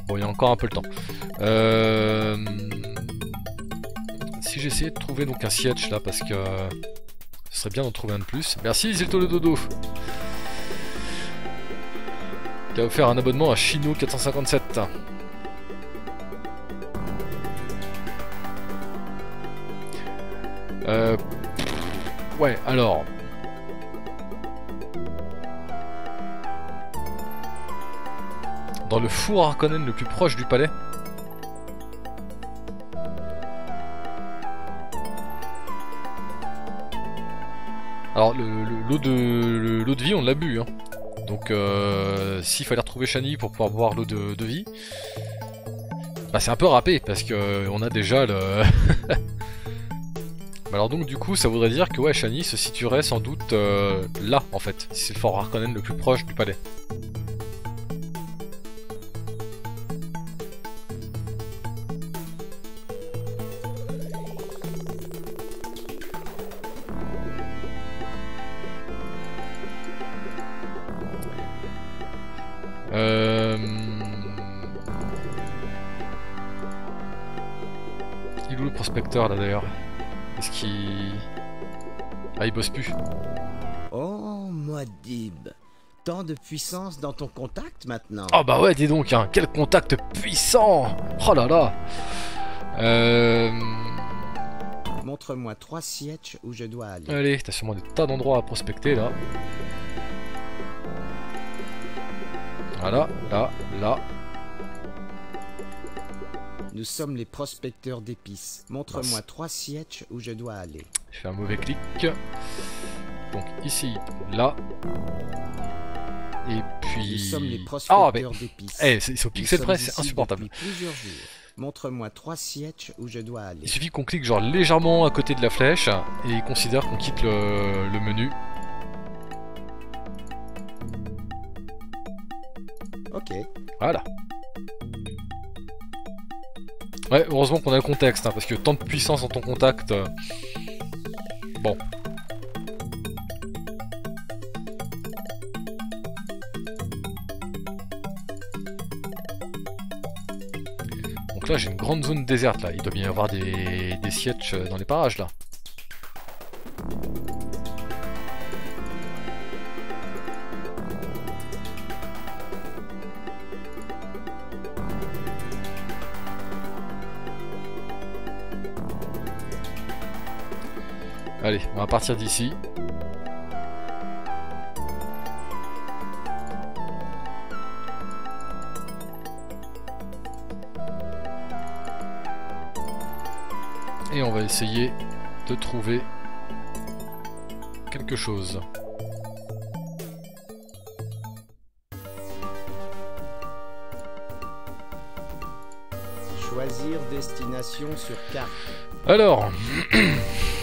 Bon, il y a encore un peu le temps. Euh... Si j'essayais de trouver donc un siège là, parce que ce serait bien d'en trouver un de plus. Merci Zilto le Dodo qui a offert un abonnement à Chino 457. Euh... Ouais, alors... Dans le four Harkonnen le plus proche du palais Alors, l'eau de, de vie, on l'a bu. Hein. Donc, euh, s'il fallait retrouver Shani pour pouvoir boire l'eau de, de, vie, bah c'est un peu râpé parce que on a déjà le. Alors donc du coup ça voudrait dire que ouais Shani se situerait sans doute euh, là en fait, si c'est le fort Harkonnen le plus proche du palais. Euh... Il est où le prospecteur là d'ailleurs? Bosse plus. Oh Moadib, tant de puissance dans ton contact maintenant. Oh bah ouais dis donc, hein, quel contact puissant Oh là là Euh... Montre-moi trois sièges où je dois aller. Allez, t'as sûrement des tas d'endroits à prospecter là. Voilà, là, là. Nous sommes les prospecteurs d'épices. Montre-moi trois sièges où je dois aller. Je fais un mauvais clic. Donc ici, là. Et puis... Nous sommes les prospecteurs mais... d'épices. Eh, c'est au pixel près, c'est insupportable. plusieurs jours. Montre-moi trois sièges où je dois aller. Il suffit qu'on clique genre légèrement à côté de la flèche et il considère qu'on quitte le, le menu. Ok. Voilà. Ouais, heureusement qu'on a le contexte, hein, parce que tant de puissance dans ton contact... Euh... Donc là, j'ai une grande zone déserte, là. Il doit bien y avoir des, des sièges dans les parages, là. Allez, on va partir d'ici. Et on va essayer de trouver quelque chose. Choisir destination sur carte. Alors,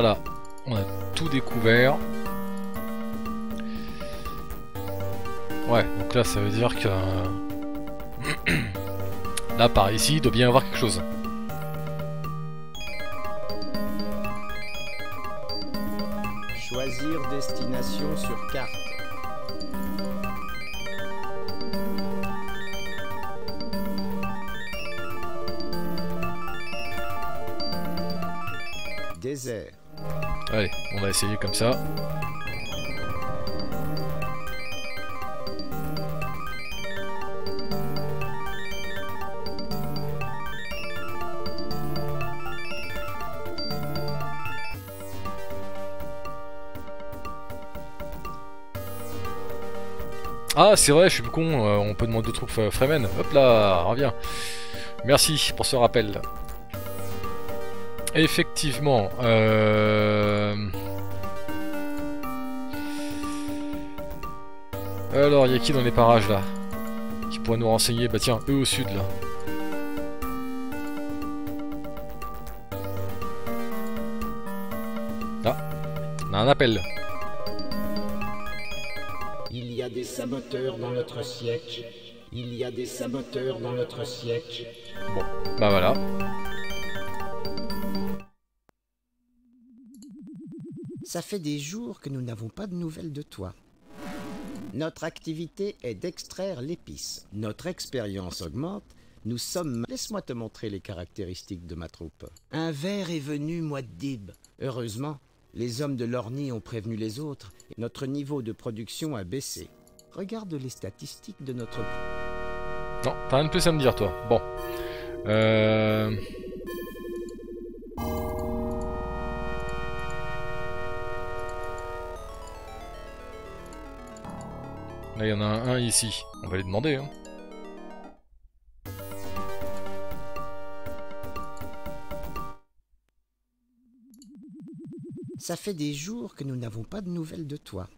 Là, on a tout découvert. Ouais, donc là ça veut dire que... là par ici, il doit bien y avoir quelque chose. Choisir destination sur carte. Désert. Allez, on va essayer comme ça. Ah, c'est vrai, je suis con, euh, on peut demander aux troupes euh, Fremen. Hop là, reviens. Merci pour ce rappel. Effectivement, euh... Alors, il y a qui dans les parages là Qui pourrait nous renseigner? Bah tiens, eux au sud là. Ah, on a un appel. Il y a des saboteurs dans notre siècle. Il y a des saboteurs dans notre siècle. Bon, bah voilà. Ça fait des jours que nous n'avons pas de nouvelles de toi. Notre activité est d'extraire l'épice. Notre expérience augmente. Nous sommes... Laisse-moi te montrer les caractéristiques de ma troupe. Un ver est venu, Muad'Dib. Heureusement, les hommes de l'Orni ont prévenu les autres. Notre niveau de production a baissé. Regarde les statistiques de notre... Non, t'as rien de plus à me dire toi. Bon. Euh... Là, il y en a un, ici. On va les demander. Hein. Ça fait des jours que nous n'avons pas de nouvelles de toi.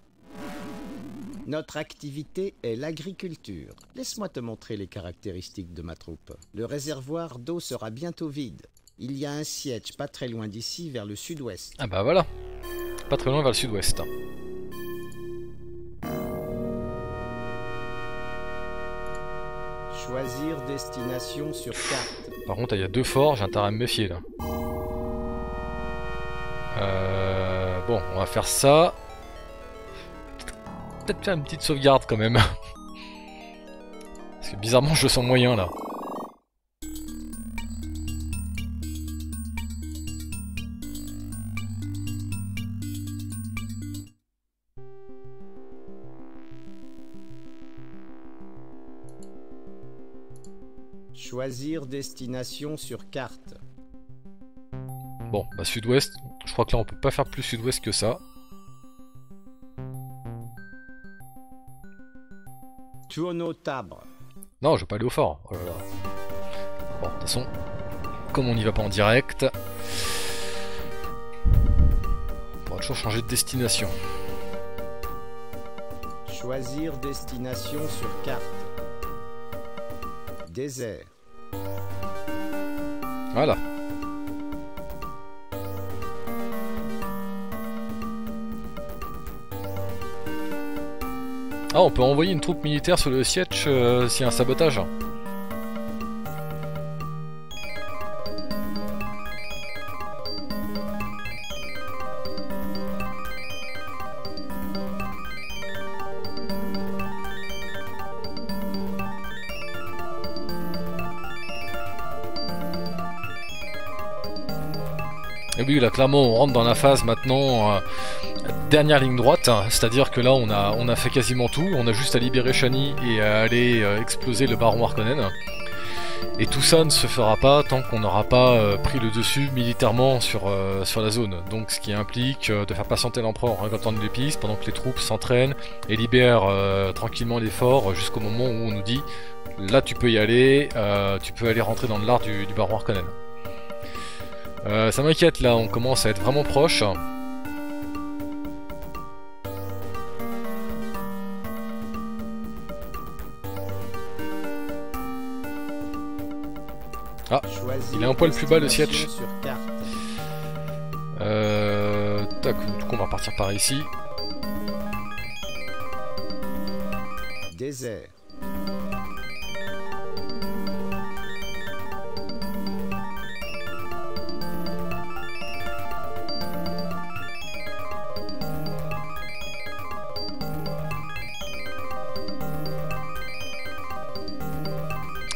Notre activité est l'agriculture. Laisse-moi te montrer les caractéristiques de ma troupe. Le réservoir d'eau sera bientôt vide. Il y a un siège pas très loin d'ici, vers le sud-ouest. Ah bah voilà. Pas très loin vers le sud-ouest. Choisir destination sur carte. Par contre, il y a deux forts, j'ai intérêt à me méfier là. Euh, bon, on va faire ça. Peut-être faire une petite sauvegarde quand même. Parce que bizarrement, je sens moyen là. Choisir destination sur carte. Bon, bah sud-ouest. Je crois que là on peut pas faire plus sud-ouest que ça. Tuono Tabre. Non, je vais pas aller au fort. Oh là là. Bon, de toute façon, comme on n'y va pas en direct, on pourra toujours changer de destination. Choisir destination sur carte. Désert. Voilà. Ah, on peut envoyer une troupe militaire sur le siège euh, s'il y a un sabotage. Clairement, on rentre dans la phase maintenant, euh, dernière ligne droite, hein. c'est-à-dire que là, on a, fait quasiment tout, on a juste à libérer Shani et à aller euh, exploser le baron Harkonnen. Et tout ça ne se fera pas tant qu'on n'aura pas euh, pris le dessus militairement sur, la zone. Donc ce qui implique de faire patienter l'empereur en récoltant de l'épice pendant que les troupes s'entraînent et libèrent tranquillement les forts jusqu'au moment où on nous dit là tu peux y aller, tu peux aller rentrer dans le lard du, du baron Harkonnen. Euh, ça m'inquiète là, on commence à être vraiment proche. Ah, il est un poil plus bas le siège. Euh, tac, du coup on va partir par ici. Désert.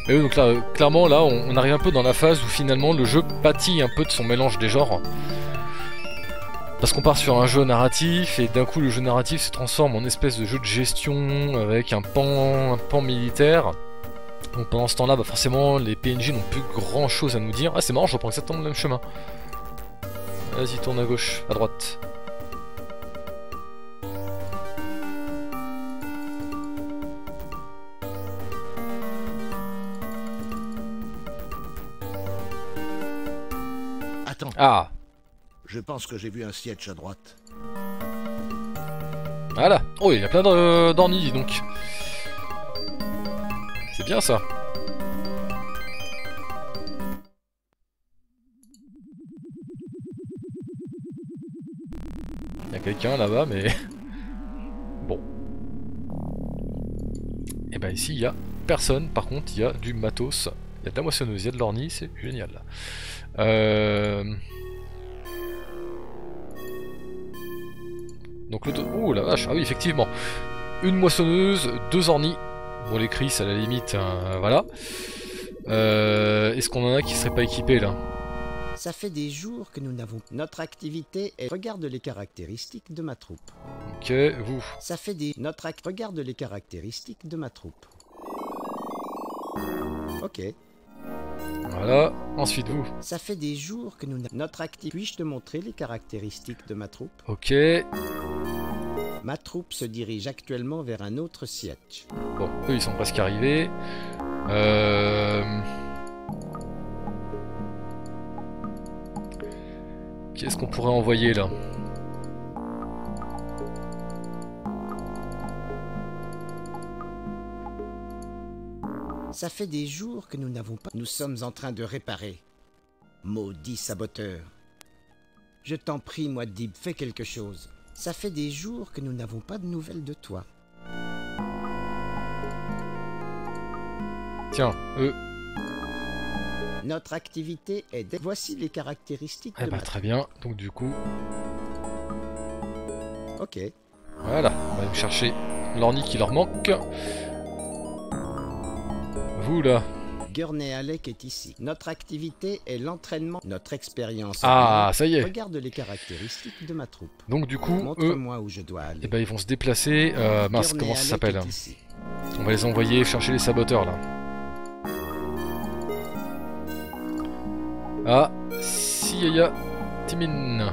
Et oui, donc là, euh, clairement, là, on, arrive un peu dans la phase où finalement le jeu pâtit un peu de son mélange des genres. Parce qu'on part sur un jeu narratif et d'un coup le jeu narratif se transforme en espèce de jeu de gestion avec un pan, un pan militaire. Donc pendant ce temps-là, bah forcément les PNJ n'ont plus grand chose à nous dire. Ah c'est marrant, je reprends exactement le même chemin. Vas-y, tourne à gauche, à droite. Ah, je pense que j'ai vu un siège à droite. voilà. Oh, il y a plein d'ornis, dis donc. C'est bien ça. Il y a quelqu'un là-bas, mais... Bon. Et ben ici, il y a personne. Par contre, il y a du matos. Il y a de la moissonneuse, il y a de l'ornie, c'est génial. Euh... Donc le... Oh la vache, ah oui, effectivement. Une moissonneuse, deux ornis. Bon, les cris, à la limite, hein, voilà. Euh, Est-ce qu'on en a qui seraient pas équipés là? Ça fait des jours que nous n'avons... Notre activité est... Regarde les caractéristiques de ma troupe. Ok, vous. Ça fait des... Notre ac... Regarde les caractéristiques de ma troupe. Ok. Voilà. Ensuite vous. Ça fait des jours que nous... Notre activité... Puis-je te montrer les caractéristiques de ma troupe? Ok. Ma troupe se dirige actuellement vers un autre siège. Bon, eux ils sont presque arrivés. Euh... Qu'est-ce qu'on pourrait envoyer là? Ça fait des jours que nous n'avons pas... Nous sommes en train de réparer. Maudit saboteur. Je t'en prie, moi, Dib, fais quelque chose. Ça fait des jours que nous n'avons pas de nouvelles de toi. Tiens, eux. Notre activité est... dé- Voici les caractéristiques Eh de bah ma... très bien. Donc du coup, Ok. voilà. On va aller chercher l'orni qui leur manque. Vous là. Gurney Alec est ici. Notre activité est l'entraînement. Notre expérience... Ah, ça y est. Regarde les caractéristiques de ma troupe. Donc du coup, eux, Montre-moi où je dois aller. eh ben, ils vont se déplacer. Euh, mince, comment ça s'appelle ici. On va les envoyer chercher les saboteurs là. Ah, si y a Timin.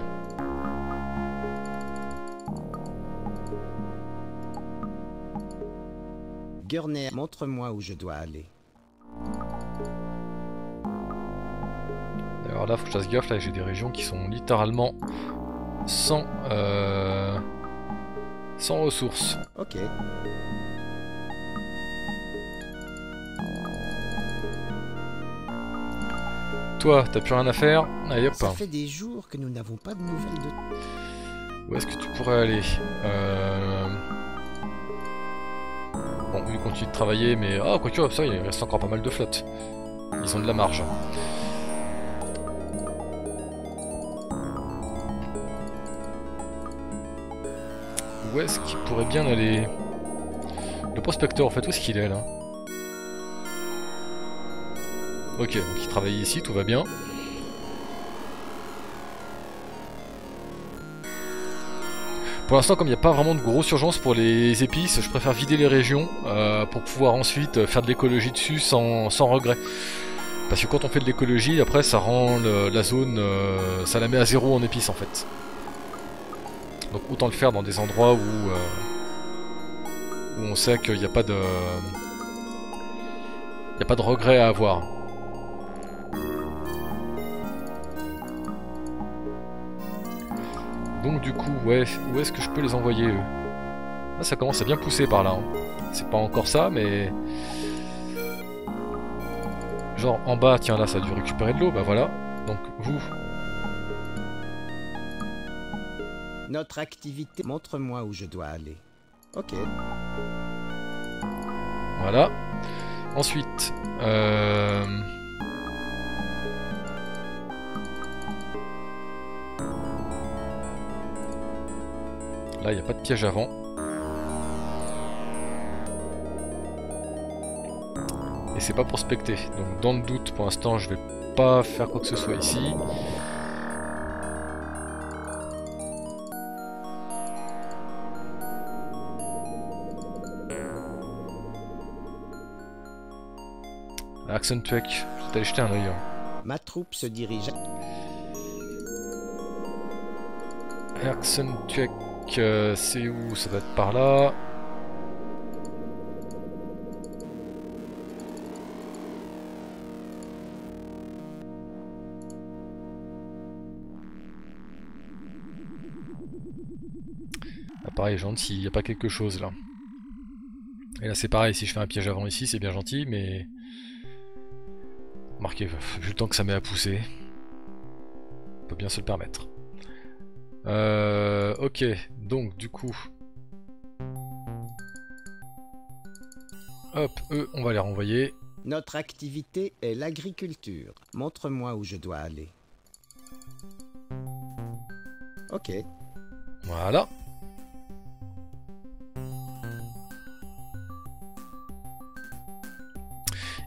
Gurney, montre-moi où je dois aller. Alors là, faut que je fasse gaffe, là j'ai des régions qui sont littéralement sans, euh, sans ressources. Ok. Toi, t'as plus rien à faire? Allez hop. Ça fait des jours que nous n'avons pas de nouvelles de... Où est-ce que tu pourrais aller? Euh... Bon, lui continue de travailler, mais... Ah, quoique, ça, il reste encore pas mal de flottes. Ils ont de la marge. Où est-ce qu'il pourrait bien aller Le prospecteur, en fait, où est-ce qu'il est, là Ok, donc il travaille ici, tout va bien. Pour l'instant, comme il n'y a pas vraiment de grosse urgence pour les épices, je préfère vider les régions euh, pour pouvoir ensuite euh, faire de l'écologie dessus sans, sans regret. Parce que quand on fait de l'écologie, après ça rend la zone, euh, ça la met à zéro en épices en fait. Donc autant le faire dans des endroits où, euh, où on sait qu'il n'y a pas de, il regret à avoir. Donc du coup, où est-ce que je peux les envoyer eux? Ah, ça commence à bien pousser par là. hein. C'est pas encore ça, mais... Genre en bas, tiens là, ça a dû récupérer de l'eau, bah voilà. Donc vous, Notre activité... Montre-moi où je dois aller. Ok. voilà. Ensuite, euh... Là, il n'y a pas de piège avant. Et c'est pas prospecté. Donc dans le doute, pour l'instant, je vais pas faire quoi que ce soit ici. Je vais aller jeter un œil. hein. Ma troupe se dirige... Accent Tuek, euh, c'est où? Ça doit être par là. Ah, pareil, gentil, il n'y a pas quelque chose là. Et là c'est pareil, si je fais un piège avant ici, c'est bien gentil, mais... Marquez, vu le temps que ça met à pousser. On peut bien se le permettre. Euh, ok, donc du coup... Hop, eux, on va les renvoyer. Notre activité est l'agriculture. Montre-moi où je dois aller. Ok. Voilà.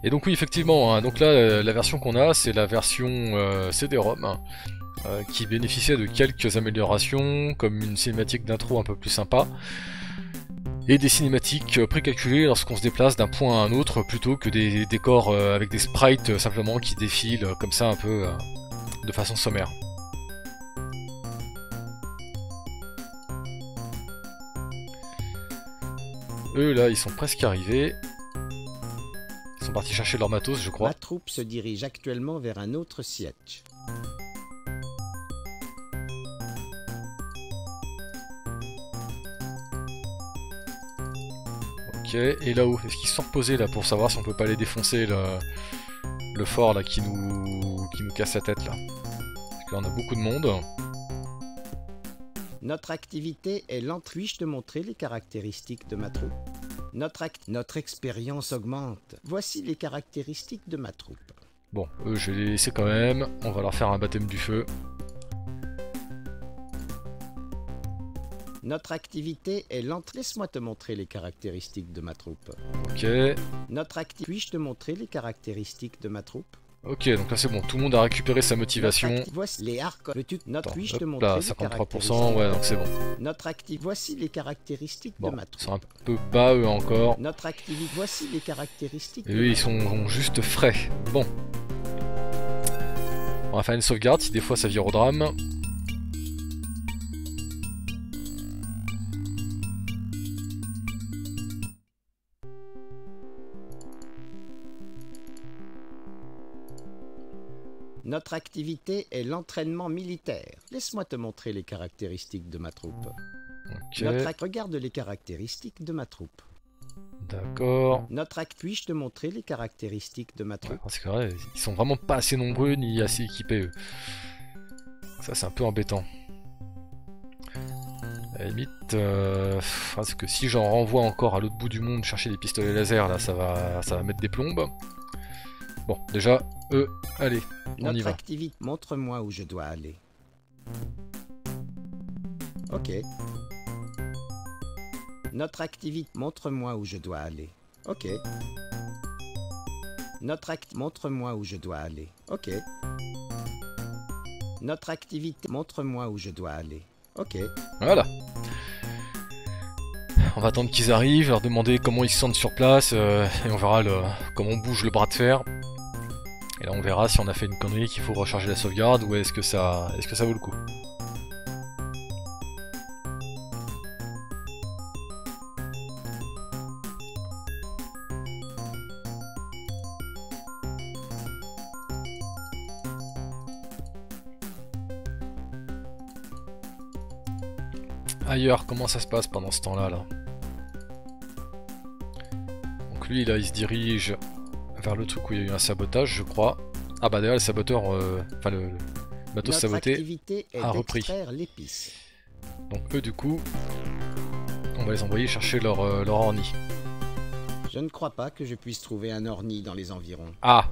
Et donc oui, effectivement, hein, donc là, euh, la version qu'on a, c'est la version euh, CD-ROM, hein, euh, qui bénéficiait de quelques améliorations, comme une cinématique d'intro un peu plus sympa, et des cinématiques précalculées lorsqu'on se déplace d'un point à un autre, plutôt que des décors avec des sprites simplement qui défilent comme ça un peu de façon sommaire. Eux là, ils sont presque arrivés. Sont partis chercher leur matos, je crois. Ma troupe se dirige actuellement vers un autre siège. Ok, et là-haut, est-ce qu'ils sont reposés là pour savoir si on peut pas les défoncer le, le fort là qui nous, qui nous casse la tête là Parce que là on a beaucoup de monde. Notre activité est lente. Puis-je te montrer les caractéristiques de ma troupe notre, act- notre expérience augmente. Voici les caractéristiques de ma troupe. Bon, eux je vais les laisser quand même. On va leur faire un baptême du feu. Notre activité est lente. Laisse-moi te montrer les caractéristiques de ma troupe. Ok. Notre acti- Puis-je te montrer les caractéristiques de ma troupe? Ok, donc là c'est bon. Tout le monde a récupéré sa motivation. Notre acti- Voici les arcs. Veux-tu Notre Attends, puis-je te hop montrer là, les 53%, caractéristiques ouais, donc c'est bon. Notre activité. Voici les caractéristiques Bon, de ma ils troupe. sont un peu bas eux encore. Notre activité. Voici les caractéristiques. Et eux ils sont juste frais. Bon. On va faire une sauvegarde si des fois ça vire au drame. Notre activité est l'entraînement militaire. Laisse-moi te montrer les caractéristiques de ma troupe. Ok, Notre Regarde les caractéristiques de ma troupe. d'accord. Notre acte. Puis-je te montrer les caractéristiques de ma troupe? parce que ouais, ils sont vraiment pas assez nombreux ni assez équipés eux. Ça c'est un peu embêtant. À la limite, euh, parce que si j'en renvoie encore à l'autre bout du monde chercher des pistolets laser, là ça va, ça va mettre des plombes. Bon, déjà, eux, allez, on y Notre va. activité. Montre-moi où je dois aller. Ok. Notre activité. Montre-moi où je dois aller. Ok. Notre acte. Montre-moi où je dois aller. Ok. Notre activité. Montre-moi où je dois aller. Ok. Voilà. On va attendre qu'ils arrivent, leur demander comment ils se sentent sur place, euh, et on verra le, comment on bouge le bras de fer. Là on verra si on a fait une connerie qu'il faut recharger la sauvegarde ou est-ce que ça est-ce que ça vaut le coup. Ailleurs, comment ça se passe pendant ce temps-là là? Donc lui là il se dirige vers le truc où il y a eu un sabotage je crois. Ah bah d'ailleurs le saboteur, euh, enfin le, le bateau Notre saboté a repris. Donc eux du coup, on va les envoyer chercher leur, euh, leur orni. Je ne crois pas que je puisse trouver un orni dans les environs. Ah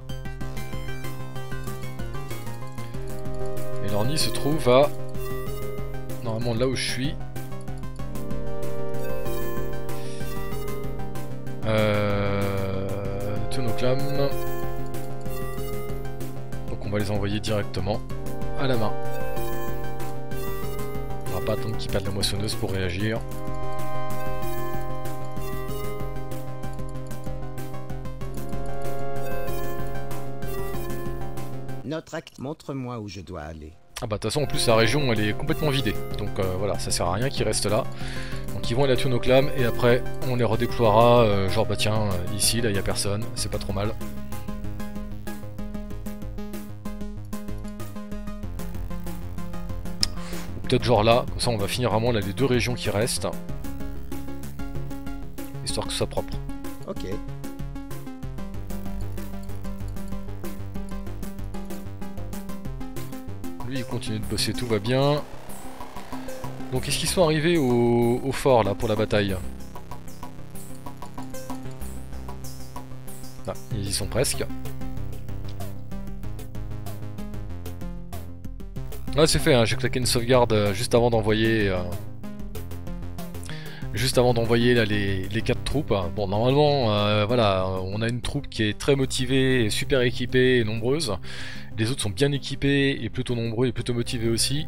Et l'orni se trouve à... Normalement là où je suis. Euh... Donc on va les envoyer directement à la main. On va pas attendre qu'ils perdent la moissonneuse pour réagir. Notre acte. Montre-moi où je dois aller. Ah bah de toute façon en plus la région elle est complètement vidée donc euh, voilà ça sert à rien qu'ils restent là ils vont aller à Tunoclam et après on les redéploiera euh, genre bah tiens euh, ici là il y a personne c'est pas trop mal Peut-être genre là, comme ça on va finir vraiment là les deux régions qui restent. Histoire que ce soit propre. Ok. Lui il continue de bosser, tout va bien. Donc est-ce qu'ils sont arrivés au, fort là pour la bataille Ah, ils y sont presque. Ah c'est fait, hein, j'ai claqué une sauvegarde euh, juste avant d'envoyer... euh, Juste avant d'envoyer les, les 4 troupes. Bon normalement euh, voilà, on a une troupe qui est très motivée, super équipée et nombreuse. Les autres sont bien équipés et plutôt nombreux et plutôt motivés aussi.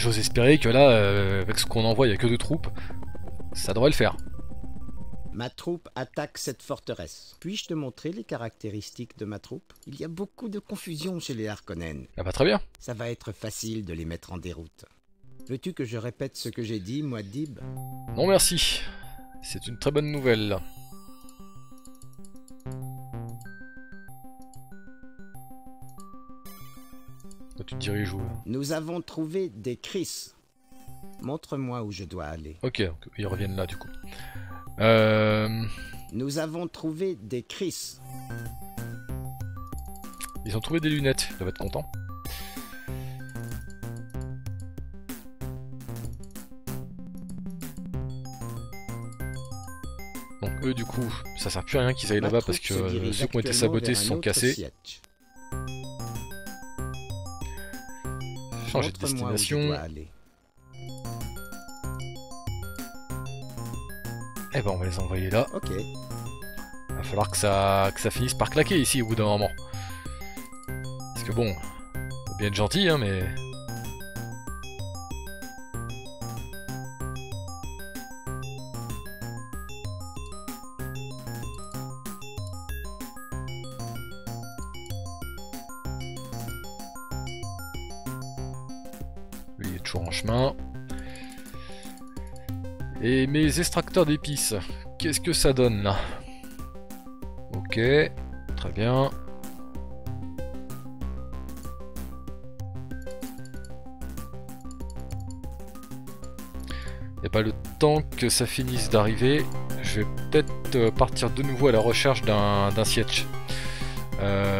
J'ose espérer que là, euh, avec ce qu'on envoie, il n'y a que deux troupes. Ça devrait le faire. Ma troupe attaque cette forteresse. Puis-je te montrer les caractéristiques de ma troupe? Il y a beaucoup de confusion chez les Harkonnen. Ah bah très bien. Ça va être facile de les mettre en déroute. Veux-tu que je répète ce que j'ai dit, moi, Dib? Non merci. C'est une très bonne nouvelle. Toi, tu te diriges où Nous avons trouvé des Chris. Montre-moi où je dois aller. Ok, donc ils reviennent là du coup. Euh... Nous avons trouvé des Chris. Ils ont trouvé des lunettes, ils doivent être contents. Donc eux du coup, ça sert plus à rien qu'ils aillent là-bas parce que ceux qui ont été sabotés se sont cassés. Changer de destination. Eh ben on va les envoyer là. Ok. Va falloir que ça, que ça finisse par claquer ici au bout d'un moment. Parce que bon, bien être gentil hein mais... Extracteurs d'épices, qu'est-ce que ça donne là? Ok, très bien. Et pas le temps que ça finisse d'arriver, je vais peut-être euh, partir de nouveau à la recherche d'un d'un siège. Euh...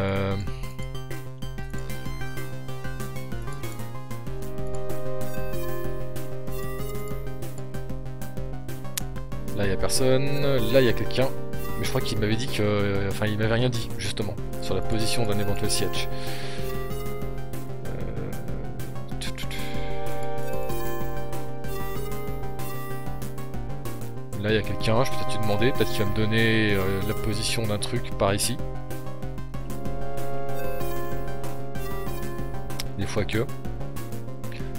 Là, il y a quelqu'un. Mais je crois qu'il m'avait dit que. Enfin, il m'avait rien dit, justement, sur la position d'un éventuel siège. Euh. Là, il y a quelqu'un, je peux peut-être lui demander. Peut-être qu'il va me donner euh, la position d'un truc par ici. Des fois que.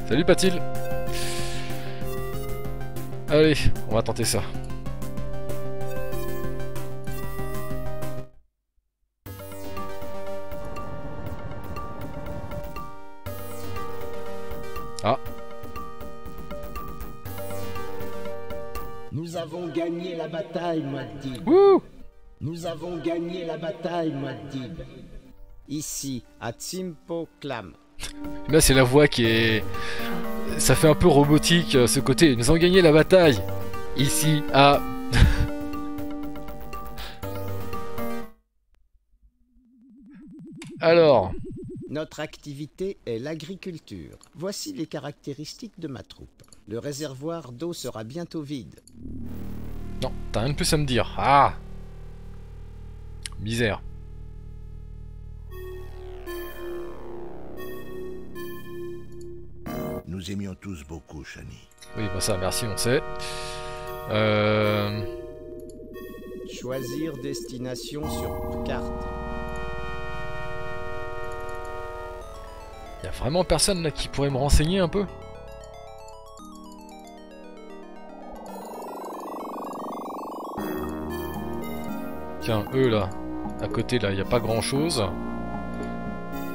Salut, Patil Allez, on va tenter ça. Nous avons gagné la bataille, Muad'Dib. Ici, à Tsimpo Clam. Là, c'est la voix qui est. Ça fait un peu robotique euh, ce côté. Nous avons gagné la bataille. Ici, à. Alors, Notre activité est l'agriculture. Voici les caractéristiques de ma troupe. Le réservoir d'eau sera bientôt vide. Non, t'as rien de plus à me dire. Ah Misère. Nous aimions tous beaucoup Shani. Oui, bah ça, merci, on sait. Euh. Choisir destination sur carte. Y a vraiment personne là qui pourrait me renseigner un peu? Tiens, eux là, à côté là, y a pas grand chose.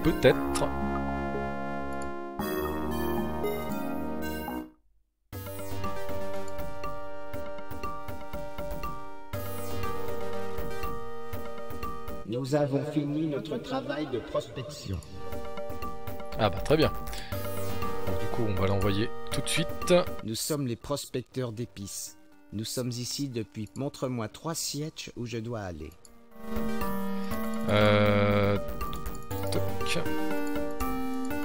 Peut-être. Nous avons fini notre travail de prospection. Ah bah très bien. Du coup, on va l'envoyer tout de suite. Nous sommes les prospecteurs d'épices. Nous sommes ici depuis montre-moi trois sièges où je dois aller. Euh...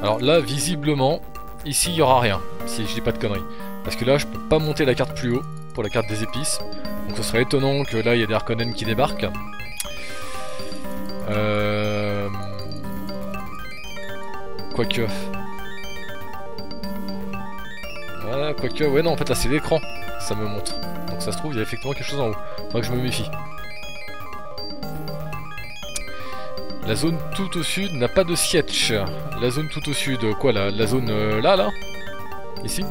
Alors là, visiblement, ici, il y aura rien, si je dis pas de conneries. Parce que là, je peux pas monter la carte plus haut, pour la carte des épices. Donc ce serait étonnant que là, il y ait des Harkonnen qui débarquent. Euh... Quoique... Voilà, quoique... Ouais, non, en fait, là, c'est l'écran, ça me montre. Donc ça se trouve, il y a effectivement quelque chose en haut. Faudrait que je me méfie. La zone tout au sud n'a pas de siège. La zone tout au sud, quoi, la, la zone euh, là, là? Ici?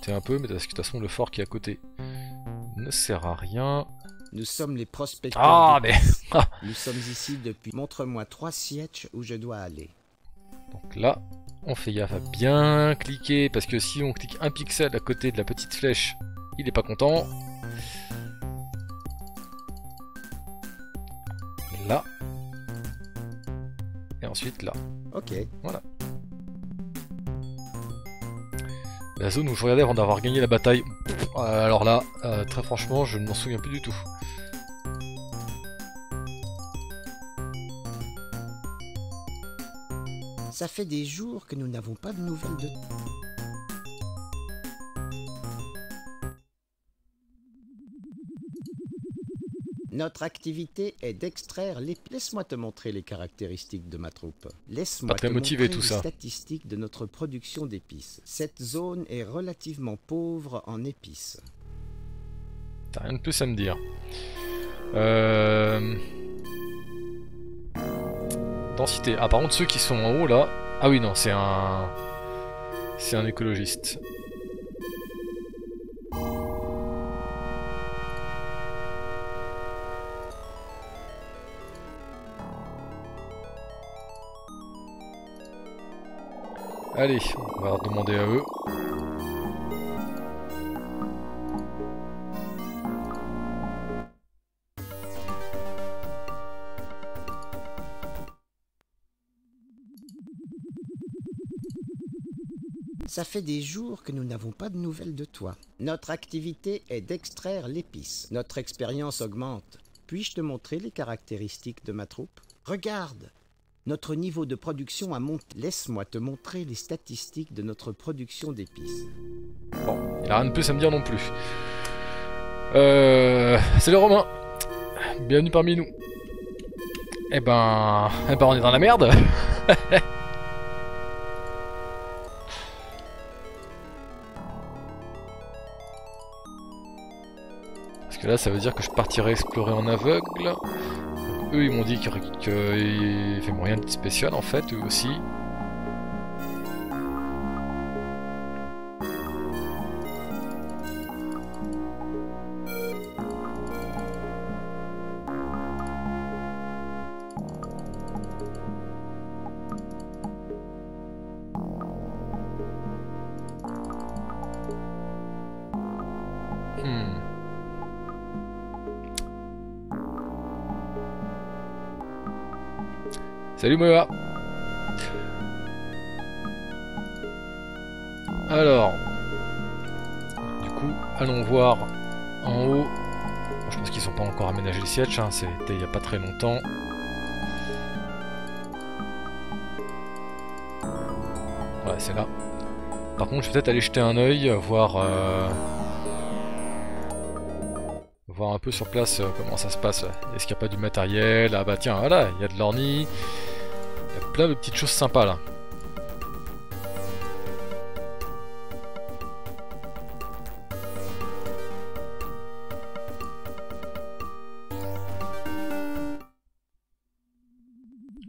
Crapahuter un peu, mais parce que de toute façon, le fort qui est à côté ne sert à rien. Nous sommes les prospecteurs Ah, mais... d'épices. Nous sommes ici depuis montre-moi trois sièges où je dois aller. Donc là, on fait gaffe à bien cliquer, parce que si on clique un pixel à côté de la petite flèche, il est pas content. Là. Et ensuite là. Ok. Voilà. La zone où je regardais avant d'avoir gagné la bataille. euh, alors là, euh, très franchement, je ne m'en souviens plus du tout. Ça fait des jours que nous n'avons pas de nouvelles de... Notre activité est d'extraire les... Laisse-moi te montrer les caractéristiques de ma troupe. Laisse-moi très te motivé, montrer tout les ça. statistiques de notre production d'épices. Cette zone est relativement pauvre en épices. T'as rien de plus à me dire. Euh... Densité. Ah, par contre, ceux qui sont en haut là. Ah oui, non, c'est un. C'est un écologiste. Allez, on va demander à eux. Ça fait des jours que nous n'avons pas de nouvelles de toi. Notre activité est d'extraire l'épice. Notre expérience augmente. Puis-je te montrer les caractéristiques de ma troupe? Regarde Notre niveau de production a monté. Laisse-moi te montrer les statistiques de notre production d'épices. Bon, il a rien de plus à me dire non plus. Euh... Salut Romain Bienvenue parmi nous. Eh ben... Eh ben on est dans la merde Parce que là ça veut dire que je partirai explorer en aveugle. Eux ils m'ont dit qu'il y avait moyen de spécial en fait, eux aussi. Salut Moa Alors, du coup, allons voir en haut. Je pense qu'ils sont pas encore aménagé le siège, hein, c'était il y a pas très longtemps. Ouais, c'est là. Par contre, je vais peut-être aller jeter un œil, voir, euh, voir un peu sur place euh, comment ça se passe. Est-ce qu'il n'y a pas du matériel? Ah bah tiens, voilà, il y a de l'ornie. Plein de petites choses là.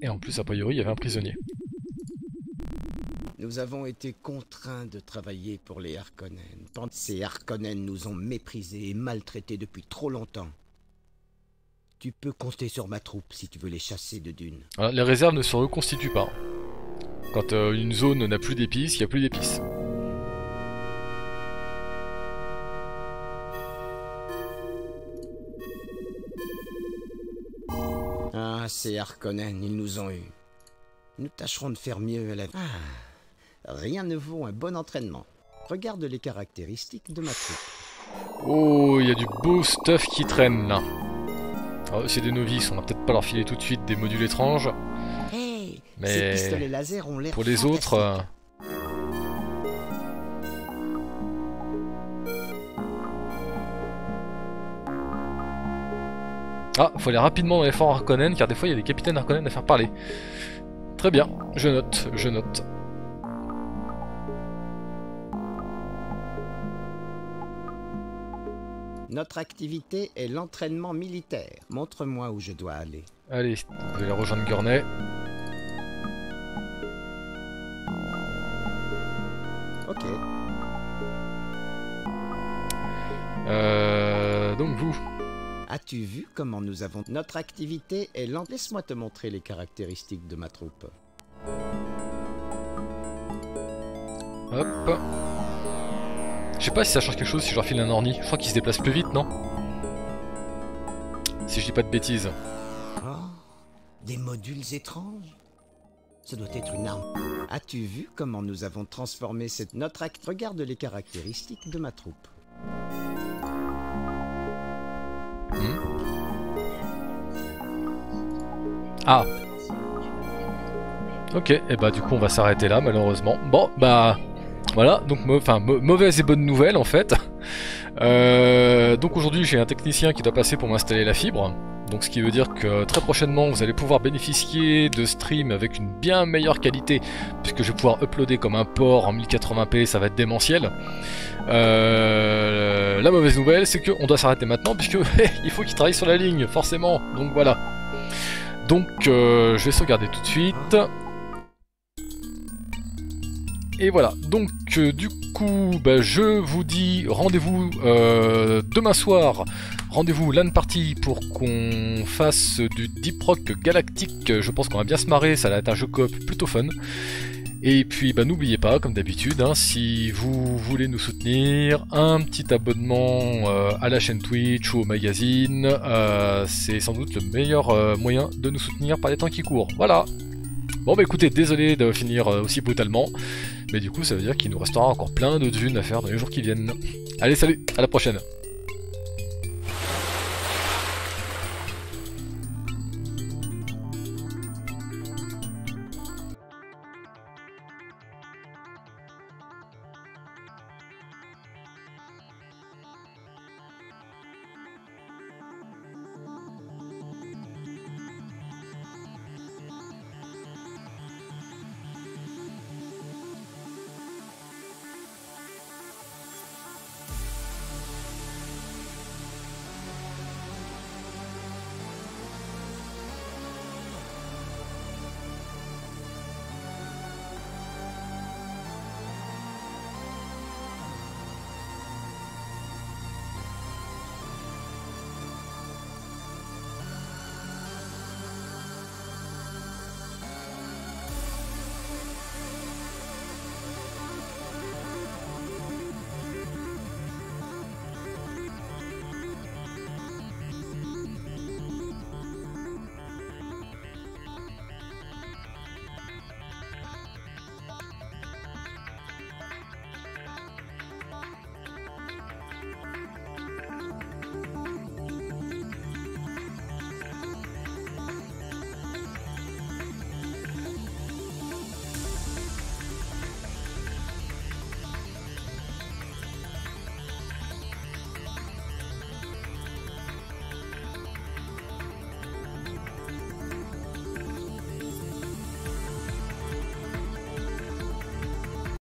Et en plus, a priori, il y avait un prisonnier. Nous avons été contraints de travailler pour les Harkonnen. Ces Harkonnen nous ont méprisés et maltraités depuis trop longtemps. Tu peux compter sur ma troupe si tu veux les chasser de Dune. Voilà, les réserves ne se reconstituent pas. Quand euh, une zone n'a plus d'épices, il n'y a plus d'épices. Ah, c'est Harkonnen, ils nous ont eus. Nous tâcherons de faire mieux à la... Ah, rien ne vaut un bon entraînement. Regarde les caractéristiques de ma troupe. Oh, il y a du beau stuff qui traîne là. Oh, c'est des novices, on va peut-être pas leur filer tout de suite des modules étranges. Hey, Mais ces pistolets laser ont l'air Pour les autres... euh, Ah, faut aller rapidement dans les forts Harkonnen, car des fois il y a des capitaines Harkonnen à faire parler. Très bien, je note, je note. Notre activité est l'entraînement militaire. Montre-moi où je dois aller. Allez, vous allez rejoindre Gurney. Ok. Euh, donc vous. As-tu vu comment nous avons... Notre activité est lente. Laisse-moi te montrer les caractéristiques de ma troupe. Hop. Je sais pas si ça change quelque chose si je leur file un orni. Je crois qu'il se déplace plus vite, non Si je dis pas de bêtises. Oh, des modules étranges Ce doit être une arme. As-tu vu comment nous avons transformé cette... Notre acte... Regarde les caractéristiques de ma troupe. Ah Ok, et bah du coup on va s'arrêter là malheureusement. Bon bah voilà, donc mauvaise et bonne nouvelle en fait. Euh, donc aujourd'hui j'ai un technicien qui doit passer pour m'installer la fibre. Donc ce qui veut dire que très prochainement vous allez pouvoir bénéficier de streams avec une bien meilleure qualité puisque je vais pouvoir uploader comme un port en 1080p, ça va être démentiel. Euh, la mauvaise nouvelle c'est qu'on doit s'arrêter maintenant puisque il faut qu'il travaille sur la ligne forcément. Donc voilà. Donc euh, je vais sauvegarder tout de suite. Et voilà, donc euh, du coup, bah, je vous dis rendez-vous euh, demain soir, rendez-vous LAN party pour qu'on fasse du Deep Rock galactique. Je pense qu'on va bien se marrer, ça va être un jeu coop plutôt fun. Et puis bah, n'oubliez pas, comme d'habitude, hein, si vous voulez nous soutenir, un petit abonnement euh, à la chaîne Twitch ou au magazine, c'est sans doute le meilleur moyen de nous soutenir par les temps qui courent. Voilà. Bon bah écoutez, désolé de finir euh, aussi brutalement, mais du coup ça veut dire qu'il nous restera encore plein de thunes à faire dans les jours qui viennent. Allez salut, à la prochaine